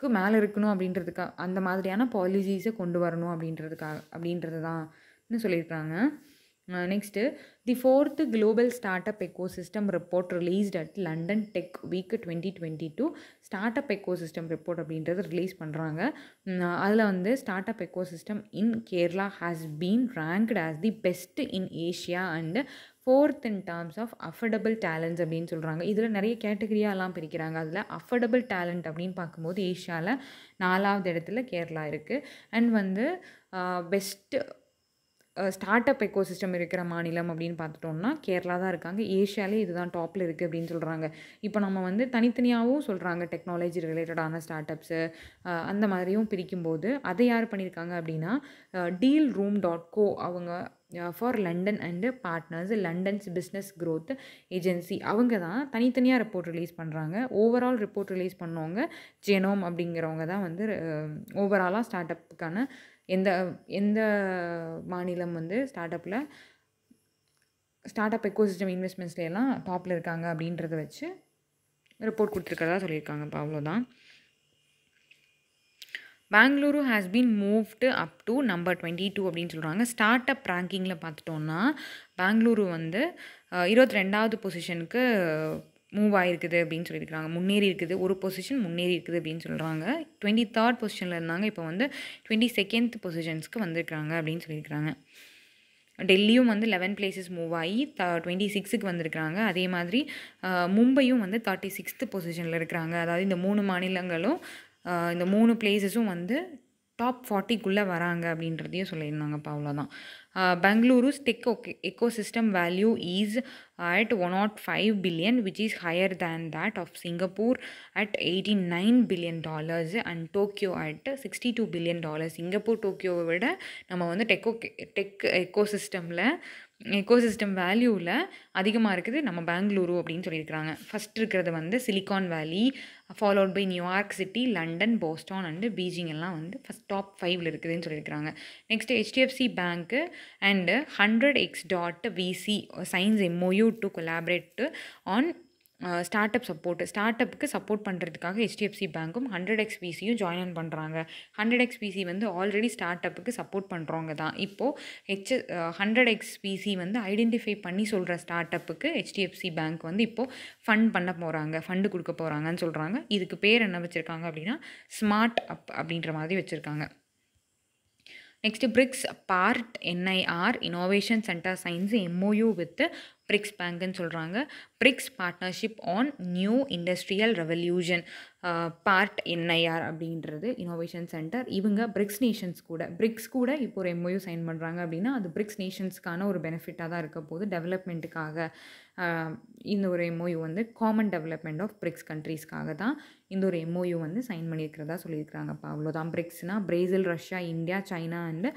க்கு மேலே இருக்கணும் அப்படின்றதுக்காக அந்த மாதிரியான பாலிசிஸை கொண்டு வரணும் அப்படின்றதுக்காக அப்படின்றது தான் சொல்லியிருக்காங்க. Next the fourth global startup ecosystem report released at London tech week twenty twenty two startup ecosystem report அப்படின்றது ரிலீஸ் பண்ணுறாங்க அதில் வந்து startup ecosystem in Kerala has been ranked as the best in Asia and fourth in terms of affordable talents அப்படின்னு சொல்கிறாங்க இதில் நிறைய கேட்டகரியாலாம் பிரிக்கிறாங்க. அதில் அஃபர்டபுள் டேலண்ட் அப்படின்னு பார்க்கும்போது ஏஷியாவில் நாலாவது இடத்துல கேரளா இருக்குது அண்ட் வந்து பெஸ்ட்டு ஸ்டார்ட் அப் எக்கோசிஸ்டம் இருக்கிற மாநிலம் அப்படின்னு பார்த்துட்டோம்னா கேரளா தான் இருக்காங்க. ஏஷியாலே இதுதான் டாப்பில் இருக்குது அப்படின்னு சொல்கிறாங்க இப்போ நம்ம வந்து தனித்தனியாகவும் சொல்கிறாங்க டெக்னாலஜி ரிலேட்டடான ஸ்டார்ட் அப்ஸு அந்த மாதிரியும் பிரிக்கும்போது அதை யார் பண்ணியிருக்காங்க அப்படின்னா டீல் ரூம் டாட் கோ அவங்க for London and partners London's business growth agency அவங்க தான் தனித்தனியாக ரிப்போர்ட் ரிலீஸ் பண்ணுறாங்க ஓவரால் ரிப்போர்ட் ரிலீஸ் பண்ணவங்க ஜெனோம் அப்படிங்கிறவங்க தான் வந்து ஓவராலாக ஸ்டார்ட் அப்புக்கான எந்த எந்த மாநிலம் வந்து ஸ்டார்ட் அப்பில் ஸ்டார்ட் அப் எக்கோசிஸ்டம் இன்வெஸ்ட்மெண்ட்ஸ்லாம் டாப்பில் இருக்காங்க அப்படின்றத வச்சு ரிப்போர்ட் கொடுத்துருக்கறதா சொல்லியிருக்காங்க இப்போ அவ்வளோதான் Bengaluru has been moved up to number twenty two அப்படின்னு சொல்கிறாங்க ஸ்டார்ட் அப் ரேங்கிங்கில் பார்த்துட்டோன்னா பெங்களூரு வந்து இருபத்தி ரெண்டாவது பொசிஷனுக்கு மூவ் ஆகிருக்குது அப்படின்னு சொல்லியிருக்காங்க முன்னேறி இருக்குது. ஒரு பொசிஷன் முன்னேறி இருக்குது அப்படின்னு சொல்கிறாங்க டுவெண்ட்டி தேர்ட் பொசிஷனில் இருந்தாங்க. இப்போ வந்து டுவெண்ட்டி செகண்ட் பொசிஷன்ஸ்க்கு வந்திருக்காங்க அப்படின்னு சொல்லியிருக்கிறாங்க. டெல்லியும் வந்து லெவன் பிளேசஸ் மூவ் ஆகி த டுவெண்ட்டி சிக்ஸுக்கு வந்திருக்கிறாங்க. அதே மாதிரி மும்பையும் வந்து தேர்ட்டி சிக்ஸ்த்து பொசிஷனில் இருக்கிறாங்க. அதாவது இந்த மூணு மாநிலங்களும் இந்த மூணு பிளேசஸும் வந்து டாப் ஃபார்ட்டிக்குள்ளே வராங்க அப்படின்றதையும் சொல்லியிருந்தாங்கப்பா அவ்வளோதான் Bengaluru's tech okay eco system value is at one nought five billion which is higher than that of Singapore at eighty nine billion dollars and Tokyo at sixty two billion dollars Singapore டோக்கியோவை விட நம்ம வந்து டெக்கோ டெக் எக்கோ சிஸ்டமில் எக்கோசிஸ்டம் வேல்யூவில் அதிகமாக இருக்குது. நம்ம பெங்களூரு அப்படின்னு சொல்லியிருக்கிறாங்க. ஃபஸ்ட் இருக்கிறது வந்து silicon valley followed by New York city London Boston and Beijing எல்லாம் வந்து ஃபஸ்ட் டாப் ஃபைவ்ல இருக்குதுன்னு சொல்லியிருக்கிறாங்க. Next HDFC bank and hundred X dot VC signs MOU to collaborate on startup support start அப்புக்கு support பண்ணுறதுக்காக ஹெச்டிஎஃப்சி பேங்க்கும் ஹண்ட்ரட் எக்ஸ்பிசியும் ஜாயின் பண்ணுறாங்க ஹண்ட்ரட் எக்ஸ்பிசி வந்து ஆல்ரெடி ஸ்டார்ட் அப்புக்கு சப்போர்ட் பண்ணுறவங்க தான். இப்போது ஹெச் ஹண்ட்ரட் எக்ஸ்பிசி வந்து ஐடென்டிஃபை பண்ணி சொல்கிற ஸ்டார்ட் அப்புக்கு ஹெச்டிஎஃப்சி பேங்க் வந்து இப்போது ஃபண்ட் பண்ண போகிறாங்க ஃபண்டு கொடுக்க போகிறாங்கன்னு சொல்கிறாங்க இதுக்கு பேர் என்ன வச்சுருக்காங்க அப்படின்னா ஸ்மார்ட் அப் அப்படின்ற மாதிரி வச்சுருக்காங்க. Next BRICS part NIR innovation centre signs MOU with BRICS பேங்க்னு சொல்கிறாங்க BRICS partnership on new industrial revolution part NIR அப்படின்றது இனோவேஷன் சென்டர் இவங்க பிரிக்ஸ் நேஷன்ஸ் கூட பிரிக்ஸ் கூட இப்போ ஒரு எம்ஓயு சைன் பண்ணுறாங்க அப்படின்னா அது பிரிக்ஸ் நேஷன்ஸ்க்கான ஒரு பெனிஃபிட்டாக தான் இருக்க போது டெவலப்மெண்ட்டுக்காக இந்த ஒரு எம்ஓயூ வந்து காமன் டெவலப்மெண்ட் ஆஃப் பிரிக்ஸ் கண்ட்ரீஸ்க்காக தான் இந்த ஒரு எம்ஓயு வந்து சைன் பண்ணியிருக்கிறதா சொல்லியிருக்கிறாங்கப்பா. அவ்வளோதான். பிரிக்ஸ்னால் Brazil Russia India China and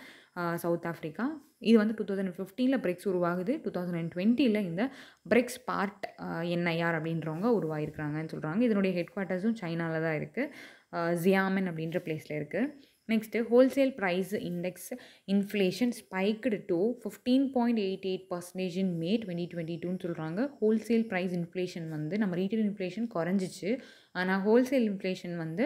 South Africa இது வந்து டூ தௌசண்ட் ஃபிஃப்டீனில் பிரிக்ஸ் உருவாகுது. டூ தௌசண்ட் அண்ட் டுவெண்ட்டியில் இந்த பிரிக்ஸ் பார்ட் என்ஐஆர் அப்படின்றவங்க உருவாகிருக்கிறாங்கன்னு சொல்கிறாங்க இதனுடைய ஹெட் குவார்ட்டர்ஸும் சைனாவில் தான் இருக்குது ஜியாமன் அப்படின்ற பிளேஸில் இருக்குது next wholesale price index inflation spiked to fifteen point eight eight percentage in May twenty twenty டூன்னு சொல்கிறாங்க ஹோல்சேல் ப்ரைஸ் இன்ஃப்ளேஷன் வந்து நம்ம ரீட்டைல் இன்ஃப்ளேஷன் குறைஞ்சிச்சு. ஆனால் ஹோல்சேல் இன்ஃப்ளேஷன் வந்து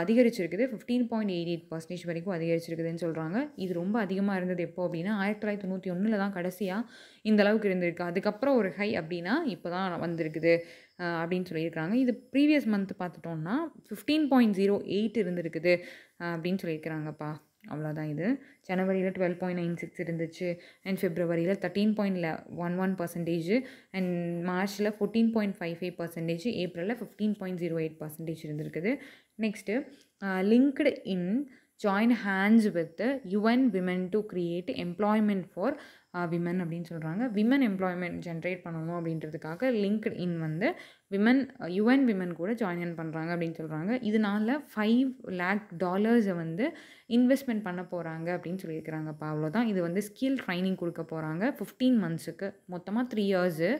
அதிகரிச்சிருக்குது. Fifteen point eight eight percentage வரைக்கும் அதிகரிச்சிருக்குதுன்னு சொல்கிறாங்க இது ரொம்ப அதிகமாக இருந்தது எப்போ அப்படின்னா ஆயிரத்தி தொள்ளாயிரத்தி தொண்ணூற்றி ஒன்றில் தான் கடைசியாக இந்த அளவுக்கு இருந்திருக்கு. அதுக்கப்புறம் ஒரு ஹை அப்படின்னா இப்போ தான் வந்திருக்குது. அப்படின்னு சொல்லியிருக்காங்க இது ப்ரீவியஸ் மந்த் பார்த்துட்டோம்னா ஃபிஃப்டீன் பாயிண்ட் ஜீரோ எயிட் இருந்திருக்குது அப்படின்னு சொல்லியிருக்கிறாங்கப்பா. அவ்வளோதான் இது. ஜனவரியில் டுவெல் பாயிண்ட் நைன் சிக்ஸ் இருந்துச்சு and ஃபிப்ரவரியில் thirteen point one one percentage and மார்ச்சில் fourteen point five five percentage ஏப்ரலில் fifteen point zero eight percentage இருந்திருக்குது. Next LinkedIn join hands with UN women to create employment for women அப்படின்னு சொல்கிறாங்க விமன் எம்ப்ளாய்மெண்ட் ஜென்ரேட் பண்ணணும் அப்படின்றதுக்காக லிங்க்ட் இன் வந்து விமன் யுஎன் விமன் கூட ஜாயின் பண்ணுறாங்க அப்படின்னு சொல்கிறாங்க இதனால் ஃபைவ் லேக் டாலர்ஸை வந்து இன்வெஸ்ட்மெண்ட் பண்ண போகிறாங்க அப்படின்னு சொல்லியிருக்கிறாங்கப்பா அவ்வளோதான் இது வந்து ஸ்கில் ட்ரைனிங் கொடுக்க போகிறாங்க ஃபிஃப்டீன் மந்த்ஸுக்கு மொத்தமாக த்ரீ இயர்ஸு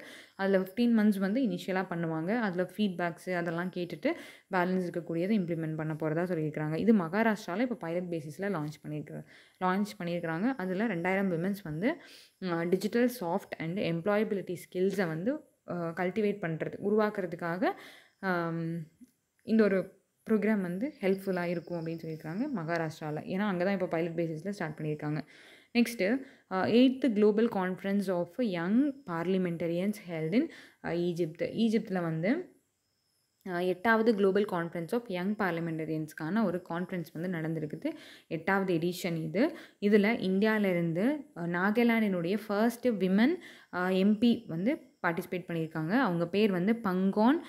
அதில் ஃபிஃப்டீன் மந்த்ஸ் வந்து இனிஷியலாக பண்ணுவாங்க. அதில் ஃபீட்பேக்ஸு அதெல்லாம் கேட்டுட்டு பேலன்ஸ் இருக்கக்கூடியதை இம்ப்ளிமெண்ட் பண்ண போகிறதா சொல்லியிருக்கிறாங்க. இது மகாராஷ்டிராவில் இப்போ பைலட் பேசிஸில் லான்ச் பண்ணியிருக்கிறாங்க லான்ச் பண்ணியிருக்கிறாங்க. அதில் ரெண்டாயிரம் விமன்ஸ் வந்து டிஜிட்டல் சாஃப்ட் அண்ட் எம்ப்ளாயபிலிட்டி ஸ்கில்ஸை வந்து கல்டிவேட் பண்ணுறது உருவாக்குறதுக்காக இந்த ஒரு ப்ரோக்ராம் வந்து ஹெல்ப்ஃபுல்லாக இருக்கும் அப்படின்னு சொல்லியிருக்காங்க மகாராஷ்டிராவில் ஏன்னா அங்கே தான் இப்போ பைலட் பேசிஸில் ஸ்டார்ட் பண்ணியிருக்காங்க. Next eighth global conference of young parliamentarians held in Egypt ஈஜிப்தில் வந்து எட்டாவது குளோபல் கான்ஃபரன்ஸ் ஆஃப் யங் பார்லிமெண்டரியன்ஸ்க்கான ஒரு கான்ஃபரன்ஸ் வந்து நடந்திருக்குது. எட்டாவது எடிஷன் இது. இதில் இந்தியாவிலேருந்து நாகாலாண்டினுடைய ஃபர்ஸ்ட் விமன் எம்பி வந்து பார்ட்டிசிபேட் பண்ணியிருக்காங்க. அவங்க பேர் வந்து பங்கோன்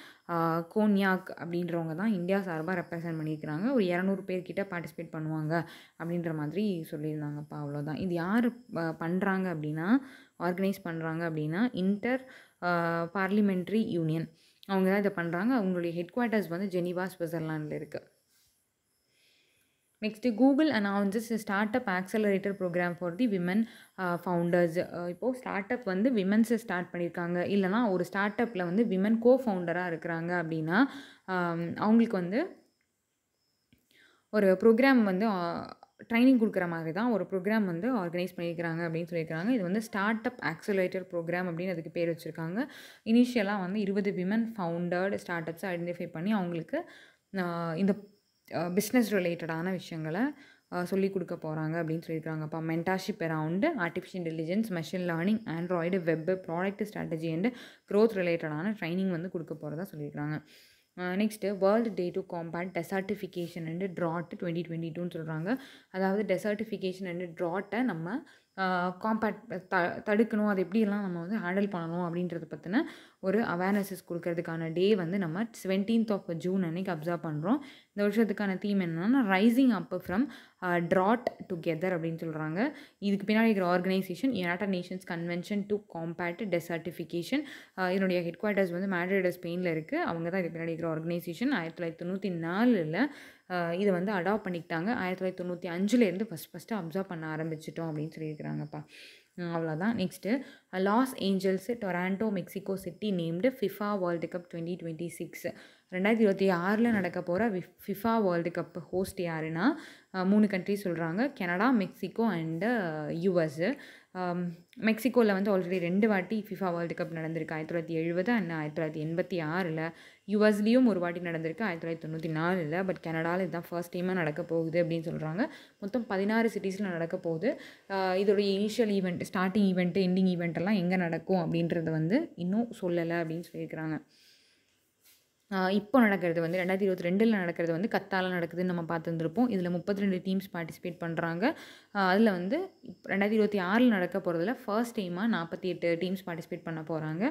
கோன்யாக் அப்படின்றவங்க தான் இந்தியா சார்பாக ரெப்ரசன்ட் பண்ணியிருக்கிறாங்க. ஒரு இரநூறு பேர்கிட்ட பார்ட்டிசிபேட் பண்ணுவாங்க அப்படின்ற மாதிரி சொல்லியிருந்தாங்கப்பா அவ்வளோதான் இது யார் பண்ணுறாங்க அப்படின்னா ஆர்கனைஸ் பண்ணுறாங்க அப்படின்னா இன்டர் பார்லிமெண்ட்ரி யூனியன் அவங்க தான் இதை பண்ணுறாங்க அவங்களுடைய ஹெட் குவார்ட்டர்ஸ் வந்து ஜெனிவா ஸ்விட்சர்லாண்டில் இருக்குது next Google announces startup accelerator programme for the women founders இப்போது ஸ்டார்ட் அப் வந்து விமன்ஸை ஸ்டார்ட் பண்ணியிருக்காங்க. இல்லைனா ஒரு ஸ்டார்ட் அப்பில் வந்து விமன் கோ ஃபவுண்டராக இருக்கிறாங்க அப்படின்னா அவங்களுக்கு வந்து ஒரு ப்ரோக்ராம் வந்து ட்ரைனிங் கொடுக்குற மாதிரி தான் ஒரு ப்ரோக்ராம் வந்து ஆர்கனைஸ் பண்ணியிருக்கிறாங்க அப்படின்னு சொல்லியிருக்காங்க இது வந்து ஸ்டார்ட் அப் ஆக்சலேட்டர் ப்ரோக்ராம் அப்படின்னு அதுக்கு பேர் வச்சுருக்காங்க. இனிஷியலாக வந்து இருபது விமன் ஃபவுண்டர்டு ஸ்டார்ட் அப்ஸை ஐடென்டிஃபை பண்ணி அவங்களுக்கு இந்த பிஸ்னஸ் ரிலேட்டடான விஷயங்களை சொல்லிக் கொடுக்க போகிறாங்க அப்படின்னு சொல்லியிருக்காங்கப்பா mentorship around artificial intelligence machine learning Android web product strategy and growth ரிலேட்டடான ட்ரைனிங் வந்து கொடுக்க போகிறதா சொல்லியிருக்காங்க. Next world day to combat desertification and drought twenty twenty டூன்னு சொல்கிறாங்க அதாவது டெசர்டிஃபிகேஷன் அண்டு ட்ராட்டை நம்ம காம்பேக்ட் த தடுக்கணும். அது எப்படியெல்லாம் நம்ம வந்து ஹேண்டில் பண்ணணும் அப்படின்றத பற்றின ஒரு அவேர்னஸஸ் கொடுக்கறதுக்கான டே வந்து நம்ம செவன்டீன்த் ஆஃப் ஜூன் அன்னைக்கு அப்சர்வ் பண்ணுறோம் இந்த வருஷத்துக்கான தீம் என்னென்னா rising up from drought together அப்படின்னு சொல்கிறாங்க இதுக்கு பின்னாடி இருக்கிற organisation United Nations convention to combat desertification இதனுடைய ஹெட் குவார்ட்டர்ஸ் வந்து மேட்ரிட் ஸ்பெயினில் இருக்குது அவங்க தான் இதுக்கு பின்னாடி இருக்கிற ஆர்கனைசேஷன் ஆயிரத்தி தொள்ளாயிரத்தி தொண்ணூற்றி நாலில் இதை வந்து அடாப்ட் பண்ணிக்கிட்டாங்க. ஆயிரத்தி தொள்ளாயிரத்தி தொண்ணூற்றி அஞ்சுலேருந்து ஃபஸ்ட் ஃபஸ்ட்டு அப்சர்வ் பண்ண ஆரம்பிச்சிட்டோம் அப்படின்னு சொல்லியிருக்கிறாங்கப்பா. அவ்வளோதான் next Los Angeles Toronto Mexico city named FIFA world cup twenty twenty six ரெண்டாயிரத்தி இருபத்தி ஆறில் நடக்க போகிற ஃபிஃபா வேர்ல்டு கப் ஹோஸ்ட் யாருன்னா மூணு கண்ட்ரி சொல்கிறாங்க கனடா மெக்சிகோ அண்டு யூஎஸ்ஸு மெக்சிகோவில் வந்து ஆல்ரெடி ரெண்டு வாட்டி ஃபிஃபா வேர்ல்டு கப் நடந்திருக்கு. ஆயிரத்தி தொள்ளாயிரத்தி எழுபது அண்ட் ஆயிரத்தி தொள்ளாயிரத்தி எண்பத்தி ஆறில். யுஎஸ்லேயும் ஒரு வாட்டி நடந்திருக்கு ஆயிரத்தி தொள்ளாயிரத்தி தொண்ணூற்றி நாலில் பட் கனடாவில் இதுதான் ஃபர்ஸ்ட் டைமாக நடக்க போகுது அப்படின்னு சொல்கிறாங்க மொத்தம் பதினாறு சிட்டிஸில் நடக்க போகுது. இதோடைய initial event starting event ending event எல்லாம் எங்கே நடக்கும் அப்படின்றத வந்து இன்னும் சொல்லலை அப்படின்னு சொல்லியிருக்கிறாங்க. இப்போ நடக்கிறது வந்து ரெண்டாயிரத்தி இருபத்தி ரெண்டில் நடக்கிறது வந்து கத்தால நடக்குதுன்னு நம்ம பார்த்துருந்துருப்போம். இதில் முப்பத்தி ரெண்டு டீம்ஸ் பார்ட்டிசிபேட் பண்ணுறாங்க. அதில் வந்து ரெண்டாயிரத்தி இருபத்தி ஆறில் நடக்க போகிறதுல ஃபர்ஸ்ட் டைமாக நாற்பத்தி எட்டு டீம்ஸ் பார்ட்டிசிபேட் பண்ண போகிறாங்க.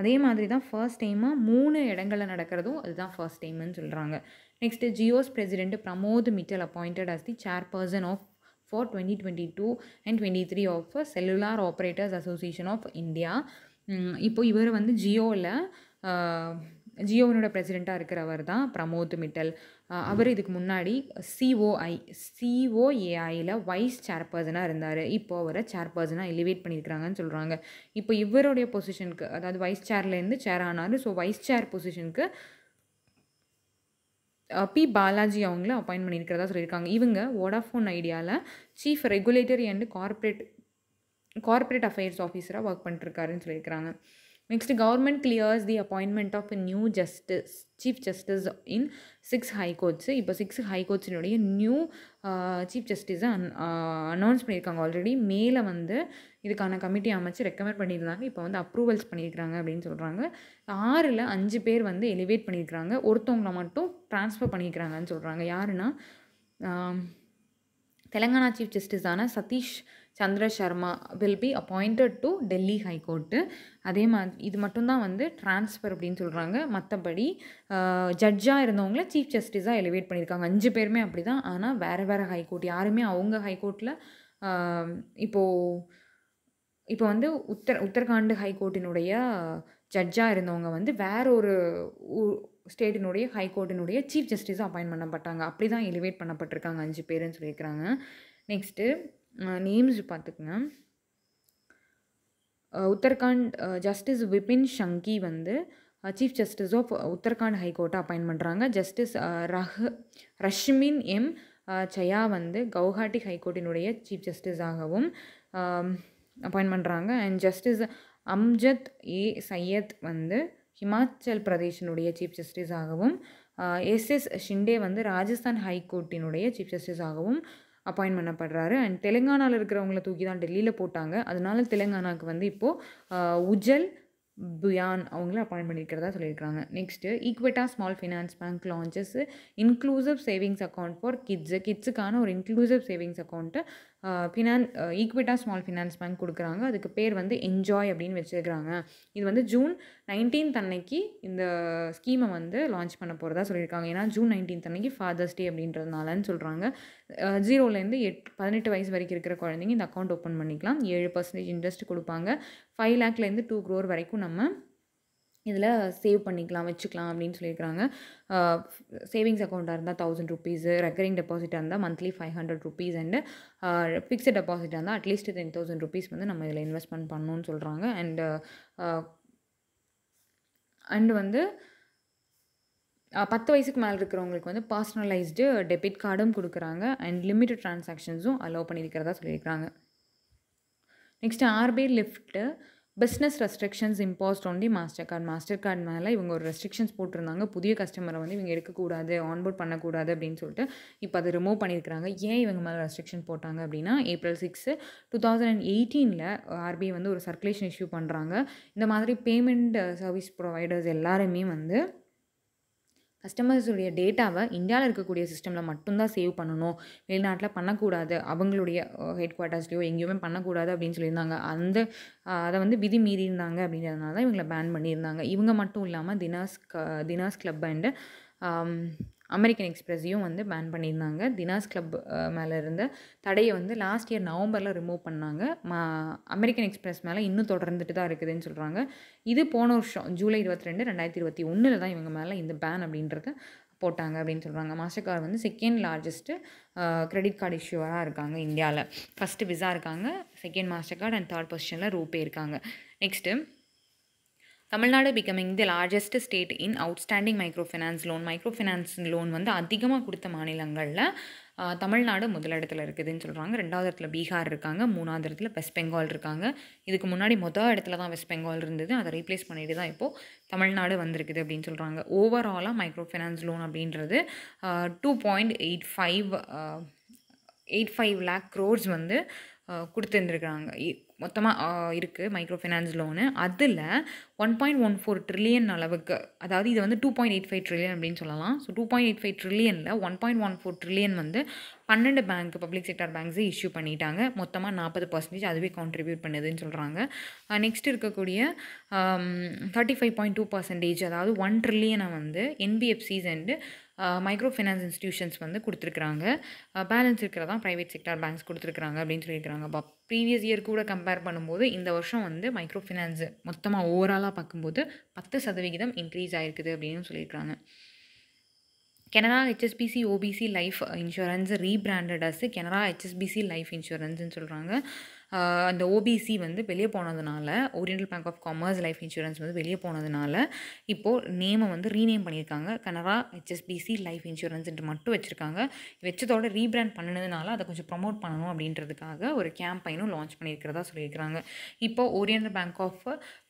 அதே மாதிரி தான் ஃபர்ஸ்ட் டைமாக மூணு இடங்களில் நடக்கிறதும் அதுதான் ஃபர்ஸ்ட் டைம்னு சொல்கிறாங்க. Next Jio's president Pramod Mittal appointed as the chairperson of for twenty twenty two and twenty three of cellular operators association of India. இப்போ இவர் வந்து ஜியோவில் ஜியோவினோட பிரசிடெண்ட்டாக இருக்கிறவர் தான் பிரமோத் மிட்டல். அவர் இதுக்கு முன்னாடி சிஓஐ சிஓஏஐயில் வைஸ் சேர்பர்சனாக இருந்தார். இப்போ அவரை சேர்பர்சனாக எலிவேட் பண்ணியிருக்கிறாங்கன்னு சொல்கிறாங்க இப்போ இவருடைய பொசிஷனுக்கு அதாவது வைஸ் சேர்லேருந்து சேர் ஆனார். ஸோ வைஸ் சேர் பொசிஷனுக்கு பி பாலாஜி அவங்கள அப்பாயின்ட் பண்ணியிருக்கிறதா சொல்லியிருக்காங்க. இவங்க வோடாஃபோன் ஐடியாவில் chief regulatory and corporate corporate affairs ஆஃபீஸராக ஒர்க் பண்ணிட்டுருக்காருன்னு சொல்லியிருக்கிறாங்க. Next government clears the appointment of new justice chief justice in six high courts இப்போ சிக்ஸ் ஹைகோர்ட்ஸினுடைய நியூ சீஃப் ஜஸ்டிஸை அன் அனௌன்ஸ் பண்ணியிருக்காங்க ஆல்ரெடி மேலே வந்து இதுக்கான கமிட்டி அமைச்சு ரெக்கமெண்ட் பண்ணியிருந்தாங்க. இப்போ வந்து அப்ரூவல்ஸ் பண்ணியிருக்காங்க அப்படின்னு சொல்கிறாங்க ஆறில் அஞ்சு பேர் வந்து எலிவேட் பண்ணியிருக்கிறாங்க. ஒருத்தவங்களை மட்டும் ட்ரான்ஸ்ஃபர் பண்ணியிருக்கிறாங்கன்னு சொல்கிறாங்க யாருன்னா Telangana chief ஜஸ்டிஸான Satish Chandra Sharma will be appointed to Delhi high court அதே மாதிரி இது மட்டும்தான் வந்து ட்ரான்ஸ்ஃபர் அப்படின்னு சொல்கிறாங்க மற்றபடி ஜட்ஜாக இருந்தவங்கள சீஃப் ஜஸ்டிஸாக எலிவேட் பண்ணியிருக்காங்க. அஞ்சு பேருமே அப்படி தான் ஆனால் வேறு வேறு ஹைகோர்ட் யாருமே அவங்க ஹைகோர்ட்டில் இப்போது இப்போ வந்து உத்தர உத்தரகாண்ட் ஹைகோர்ட்டினுடைய ஜட்ஜாக இருந்தவங்க வந்து வேற ஒரு ஸ்டேட்டினுடைய ஹைகோர்ட்டினுடைய சீஃப் ஜஸ்டிஸாக அப்பாயின்ட் பண்ணப்பட்டாங்க. அப்படி தான் எலிவேட் பண்ணப்பட்டிருக்காங்க அஞ்சு பேருன்னு சொல்லியிருக்கிறாங்க. நெக்ஸ்ட்டு நேம்ஸ் பார்த்துக்குங்க. உத்தரகாண்ட் ஜஸ்டிஸ் விபின் ஷங்கி வந்து சீஃப் ஜஸ்டிஸ் ஆஃப் உத்தரகாண்ட் ஹைகோர்ட்டை அப்பாயின் பண்ணுறாங்க ஜஸ்டிஸ் ரஹ் ரஷ்மின் எம் சயா வந்து கவுஹாட்டி ஹைகோர்ட்டினுடைய சீஃப் ஜஸ்டிஸாகவும் அப்பாயின் பண்ணுறாங்க and justice Amjad A Sayed வந்து ஹிமாச்சல் பிரதேஷினுடைய சீஃப் ஜஸ்டிஸாகவும் எஸ் ஷிண்டே வந்து ராஜஸ்தான் ஹைகோர்ட்டினுடைய சீஃப் ஜஸ்டிஸாகவும் அப்பாயின்ட் பண்ணப்படுறாரு. அண்ட் தெலுங்கானாவில் இருக்கிறவங்கள தூக்கி தான் டெல்லியில் போட்டாங்க. அதனால தெலுங்கானாவுக்கு வந்து இப்போது உஜல் புயான் அவங்கள அப்பாயின் பண்ணியிருக்கிறதா சொல்லியிருக்காங்க next Equitas small finance bank launches inclusive savings account for kids கிட்ஸுக்கான ஒரு இன்க்ளூசிவ் சேவிங்ஸ் அக்கௌண்ட்டு ஃபினான் ஈக்விட்டா ஸ்மால் ஃபினான்ஸ் பேங்க் கொடுக்குறாங்க. அதுக்கு பேர் வந்து என்ஜாய் அப்படின்னு வச்சுருக்கிறாங்க. இது வந்து ஜூன் நைன்டீன்த் அன்னைக்கு இந்த ஸ்கீமை வந்து லான்ச் பண்ண போகிறதா சொல்லியிருக்காங்க. ஏன்னா ஜூன் நைன்டீன்த் அன்னைக்கு ஃபாதர்ஸ் டே அப்படின்றதுனாலன்னு சொல்கிறாங்க ஜீரோலேருந்து எட் பதினெட்டு வயசு வரைக்கும் இருக்கிற குழந்தைங்க இந்த அக்கௌண்ட் ஓப்பன் பண்ணிக்கலாம். ஏழு பர்சன்டேஜ் இன்ட்ரெஸ்ட் கொடுப்பாங்க. ஃபைவ் லேக்லேருந்து டூ க்ரோர் வரைக்கும் நம்ம இதில் சேவ் பண்ணிக்கலாம் வச்சுக்கலாம் அப்படின்னு சொல்லியிருக்காங்க சேவிங்ஸ் அக்கௌண்ட்டாக இருந்தால் தௌசண்ட் ருபீஸு ரெக்கரிங் டெபாசிட்டாக இருந்தால் monthly five hundred rupees and fixed டெபாசிட்டாக இருந்தால் அட்லீஸ்ட் டென் தௌசண்ட் ருபீஸ் வந்து நம்ம இதில் இன்வெஸ்ட்மெண்ட் பண்ணணும்னு சொல்கிறாங்க. அண்டு அண்டு வந்து பத்து வயசுக்கு மேலே இருக்கிறவங்களுக்கு வந்து பர்சனலைஸ்டு டெபிட் கார்டும் கொடுக்குறாங்க. அண்ட் லிமிட்டட் ட்ரான்சாக்ஷன்ஸும் அலோவ் பண்ணியிருக்கிறதா சொல்லியிருக்கிறாங்க. Next RBI lifts business restrictions imposed only Mastercard Mastercard மேலே இவங்க ஒரு ரெஸ்ட்ரிக்ஷன்ஸ் போட்டிருந்தாங்க. புதிய கஸ்டமரை வந்து இவங்க எடுக்கக்கூடாது ஆன்போர்ட் பண்ணக்கூடாது அப்படின்னு சொல்லிட்டு இப்போ அதை ரிமூவ் பண்ணியிருக்கிறாங்க. ஏன் இவங்க மேலே ரெஸ்ட்ரிக்ஷன் போட்டாங்க அப்படின்னா April six two thousand and எயிட்டீனில் ஆர்பிஐ வந்து ஒரு சர்க்குலேஷன் இஷ்யூ பண்ணுறாங்க இந்த மாதிரி பேமெண்ட் சர்வீஸ் ப்ரொவைடர்ஸ் எல்லாருமே வந்து கஸ்டமர்ஸுடைய டேட்டாவை இந்தியாவில் இருக்கக்கூடிய சிஸ்டமில் மட்டும்தான் சேவ் பண்ணணும். வெளிநாட்டில் பண்ணக்கூடாது. அவங்களுடைய ஹெட் குவார்ட்டர்ஸ்லையோ எங்கேயுமே பண்ணக்கூடாது அப்படின்னு சொல்லியிருந்தாங்க. அந்த அதை வந்து விதி மீறியிருந்தாங்க அப்படின்றதுனால தான் இவங்களை பேன் பண்ணியிருந்தாங்க. இவங்க மட்டும் இல்லாமல் தினாஸ் க தினாஸ் கிளப் அண்டு அமெரிக்கன் எக்ஸ்பிரஸையும் வந்து பேன் பண்ணியிருந்தாங்க. தினாஸ் கிளப் மேலே இருந்த தடையை வந்து லாஸ்ட் இயர் நவம்பரில் ரிமூவ் பண்ணாங்க. மா அமெரிக்கன் எக்ஸ்பிரஸ் மேலே இன்னும் தொடர்ந்துட்டு தான் இருக்குதுன்னு சொல்கிறாங்க இது போன வருஷம் ஜூலை இருபத்தி ரெண்டு ரெண்டாயிரத்தி இருபத்தி ஒன்றில் தான் இவங்க மேலே இந்த பேன் அப்படின்றத போட்டாங்க அப்படின்னு சொல்கிறாங்க மாஸ்டர் கார்டு வந்து செகண்ட் லார்ஜஸ்ட்டு கிரெடிட் கார்டு இஷ்யூவராக இருக்காங்க இந்தியாவில் ஃபஸ்ட்டு விசா இருக்காங்க second Mastercard and third பொசிஷனில் ரூபே இருக்காங்க. Next Tamil Nadu becoming the largest state in outstanding microfinance loan microfinance loan வந்து அதிகமாக கொடுத்த மாநிலங்களில் தமிழ்நாடு முதலிடத்தில் இருக்குதுன்னு சொல்கிறாங்க ரெண்டாவது இடத்துல பீகார் இருக்காங்க. மூணாவது இடத்துல வெஸ்ட் பெங்கால் இருக்காங்க. இதுக்கு முன்னாடி மொதல் இடத்துல தான் வெஸ்ட் பெங்கால் இருந்தது. அதை ரீப்ளேஸ் பண்ணிட்டு தான் இப்போது தமிழ்நாடு வந்திருக்குது அப்படின்னு சொல்கிறாங்க ஓவராலாக மைக்ரோ ஃபினான்ஸ் லோன் அப்படின்றது two point eight five eight five lakh crores வந்து கொடுத்துருந்துருக்குறாங்க மொத்தமாக இருக்குது மைக்ரோ ஃபைனான்ஸ் லோனு அதில் one point one four trillion அளவுக்கு அதாவது இது வந்து two point eight five trillion அப்படின்னு சொல்லலாம். So two point eight five ட்ரில்லியனில் one point one four trillion வந்து பன்னெண்டு பேங்க் பப்ளிக் செக்டர் பேங்க்ஸே இஷ்யூ பண்ணிட்டாங்க. மொத்தமாக நாற்பது பர்சன்டேஜ் அதுவே கான்ட்ரிபியூட் பண்ணுதுன்னு சொல்கிறாங்க நெக்ஸ்ட் இருக்கக்கூடிய thirty five point two percentage அதாவது ஒன் ட்ரில்லியனை வந்து NBFCs and micro finance institutions வந்து கொடுத்துருக்குறாங்க. பேலன்ஸ் இருக்கிறதான் ப்ரைவேட் செக்டார் பேங்க்ஸ் கொடுத்துருக்குறாங்க அப்படின்னு சொல்லியிருக்கிறாங்க. பப் ப்ரீவியஸ் இயர் கூட கம்பேர் பண்ணும்போது இந்த வருஷம் வந்து மைக்ரோ ஃபைனான்ஸ் மொத்தமாக ஓவராலாக பார்க்கும்போது பத்து சதவிகிதம் இன்க்ரீஸ் ஆகிருக்குது அப்படின்னு சொல்லியிருக்கிறாங்க. Canara HSBC OBC life insurance rebranded as Canara HSBC life இன்சூரன்ஸ்னு சொல்கிறாங்க அந்த ஓபிசி வந்து வெளியே போனதுனால oriental bank of commerce life insurance வந்து வெளியே போனதுனால இப்போது நேமை வந்து ரீநேம் பண்ணியிருக்காங்க கனரா ஹெச்எஸ்பிசி லைஃப் இன்சூரன்ஸ்ன்ட்டு மட்டும் வச்சுருக்காங்க. வச்சதோட ரீபிராண்ட் பண்ணினதுனால அதை கொஞ்சம் ப்ரமோட் பண்ணணும் அப்படின்றதுக்காக ஒரு கேம்பைனும் லான்ச் பண்ணியிருக்கிறதா சொல்லியிருக்கிறாங்க. இப்போது oriental bank of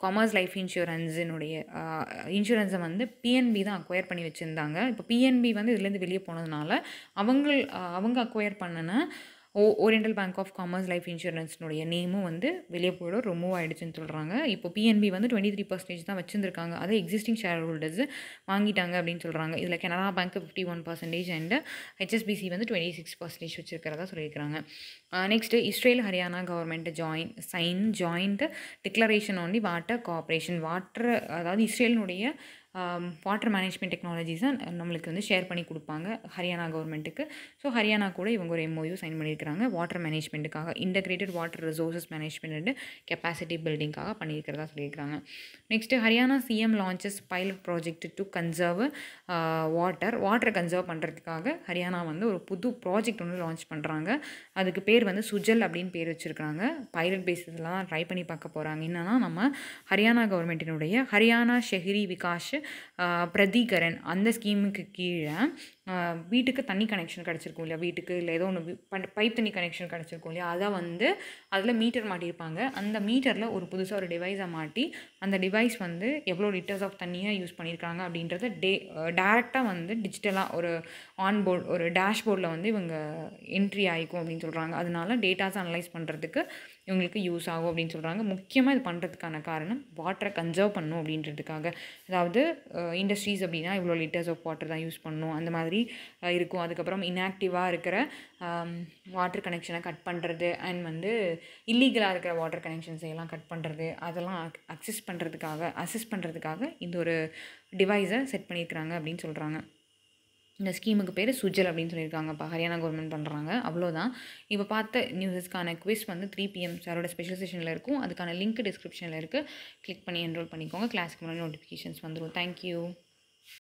commerce life இன்சூரன்ஸினுடைய இன்சூரன்ஸை வந்து பிஎன்பி தான் அக்வயர் பண்ணி வச்சுருந்தாங்க. இப்போ பிஎன்பி வந்து இதுலேருந்து வெளியே போனதுனால அவங்க அவங்க அக்வயர் பண்ணின ஓ oriental bank of commerce life இன்சூரன்ஸ்னுடைய நேமும் வந்து வெளியே போய்டும். ரிமூவ் ஆகிடுச்சுன்னு சொல்கிறாங்க இப்போ பிஎன்பி வந்து டுவெண்ட்டி த்ரீ பர்சன்டேஜ் தான் வச்சுருந்துருக்காங்க. அதை எக்ஸிஸ்டிங் ஷேர் ஹோல்டர்ஸ் வாங்கிட்டாங்க அப்படின்னு சொல்கிறாங்க இதில் Canara bank fifty one percentage and HSBC வந்து டுவெண்ட்டி சிக்ஸ் பர்சன்டேஜ் வச்சுருக்கிறதா சொல்லியிருக்காங்க next Israel Haryana government join sign joint declaration only water cooperation water அதாவது இஸ்ரேலினுடைய வாட்டர் மேனேஜ்மெண்ட் டெக்னாலஜிஸை நம்மளுக்கு வந்து ஷேர் பண்ணி கொடுப்பாங்க ஹரியானா கவர்மெண்ட்டுக்கு ஸோ ஹரியானா கூட இவங்க ஒரு எம்ஓயு சைன் பண்ணியிருக்கிறாங்க. Water மேனேஜ்மெண்ட்டுக்காக integrated water resources management capacity பில்டிங்காக பண்ணியிருக்கிறதா சொல்லியிருக்காங்க next Haryana CM launches pilot project to conserve water வாட்டரை கன்சர்வ் பண்ணுறதுக்காக ஹரியானா வந்து ஒரு புது ப்ராஜெக்ட் ஒன்று லான்ச் பண்ணுறாங்க அதுக்கு பேர் வந்து சுஜல் அப்படின்னு பேர் வச்சுருக்காங்க பைலட் பேசிஸில் தான் ட்ரை பண்ணி பார்க்க போகிறாங்க என்னென்னா நம்ம ஹரியானா கவர்மெண்ட்டினுடைய ஹரியானா ஷெஹ்ரி விகாஷ் பிரதீகரன் அந்த ஸ்கீமுக்கு கீழே வீட்டுக்கு தண்ணி கனெக்ஷன் கிடச்சிருக்கும் இல்லையா? வீட்டுக்கு இல்லை ஏதோ ஒன்று பைப் தண்ணி கனெக்ஷன் கிடச்சிருக்கும் இல்லையா? அதை வந்து அதில் மீட்டர் மாட்டியிருப்பாங்க. அந்த மீட்டரில் ஒரு புதுசாக ஒரு டிவைஸை மாட்டி அந்த டிவைஸ் வந்து எவ்வளோ லிட்டர்ஸ் ஆஃப் தண்ணியாக யூஸ் பண்ணியிருக்காங்க அப்படின்றத டே டேரெக்டாக வந்து டிஜிட்டலாக ஒரு ஆன் போர்ட் ஒரு டேஷ்போர்டில் வந்து இவங்க என்ட்ரி ஆகிக்கும் அப்படின்னு சொல்கிறாங்க அதனால டேட்டாஸ் அனலைஸ் பண்ணுறதுக்கு இவங்களுக்கு யூஸ் ஆகும் அப்படின்னு சொல்கிறாங்க முக்கியமாக இது பண்ணுறதுக்கான காரணம் வாட்டரை கன்சர்வ் பண்ணும் அப்படின்றதுக்காக. அதாவது இண்டஸ்ட்ரீஸ் அப்படின்னா இவ்வளோ லிட்டர்ஸ் ஆஃப் வாட்டர் தான் யூஸ் பண்ணணும். அந்த மாதிரி மாதிரி இருக்கும். அதுக்கப்புறம் இன்ஆக்டிவாக இருக்கிற வாட்டர் கனெக்ஷனை கட் பண்ணுறது அண்ட் வந்து இல்லீகலாக இருக்கிற வாட்டர் கனெக்ஷன்ஸ் எல்லாம் கட் பண்ணுறது அதெல்லாம் அக்சஸ் பண்ணுறதுக்காக அசஸ் பண்ணுறதுக்காக இந்த ஒரு டிவைஸை செட் பண்ணியிருக்கிறாங்க அப்படின்னு சொல்கிறாங்க இந்த ஸ்கீமுக்கு பேர் சுஜல் அப்படின்னு சொல்லியிருக்காங்க. இப்போ ஹரியானா கவர்மெண்ட் பண்ணுறாங்க அவ்வளோதான் இப்போ பார்த்த நியூஸஸ்க்கான குவிஸ் வந்து த்ரீ பிஎம் சாரோட ஸ்பெஷல் செஷனில் இருக்கும். அதுக்கான லிங்க் டிஸ்கிரிப்ஷனில் இருக்குது கிளிக் பண்ணி என்ரோல் பண்ணிக்கோங்க. கிளாஸ்க்கு முன்னாடி நோட்டிஃபிகேஷன்ஸ் வந்துடும் தேங்க்யூ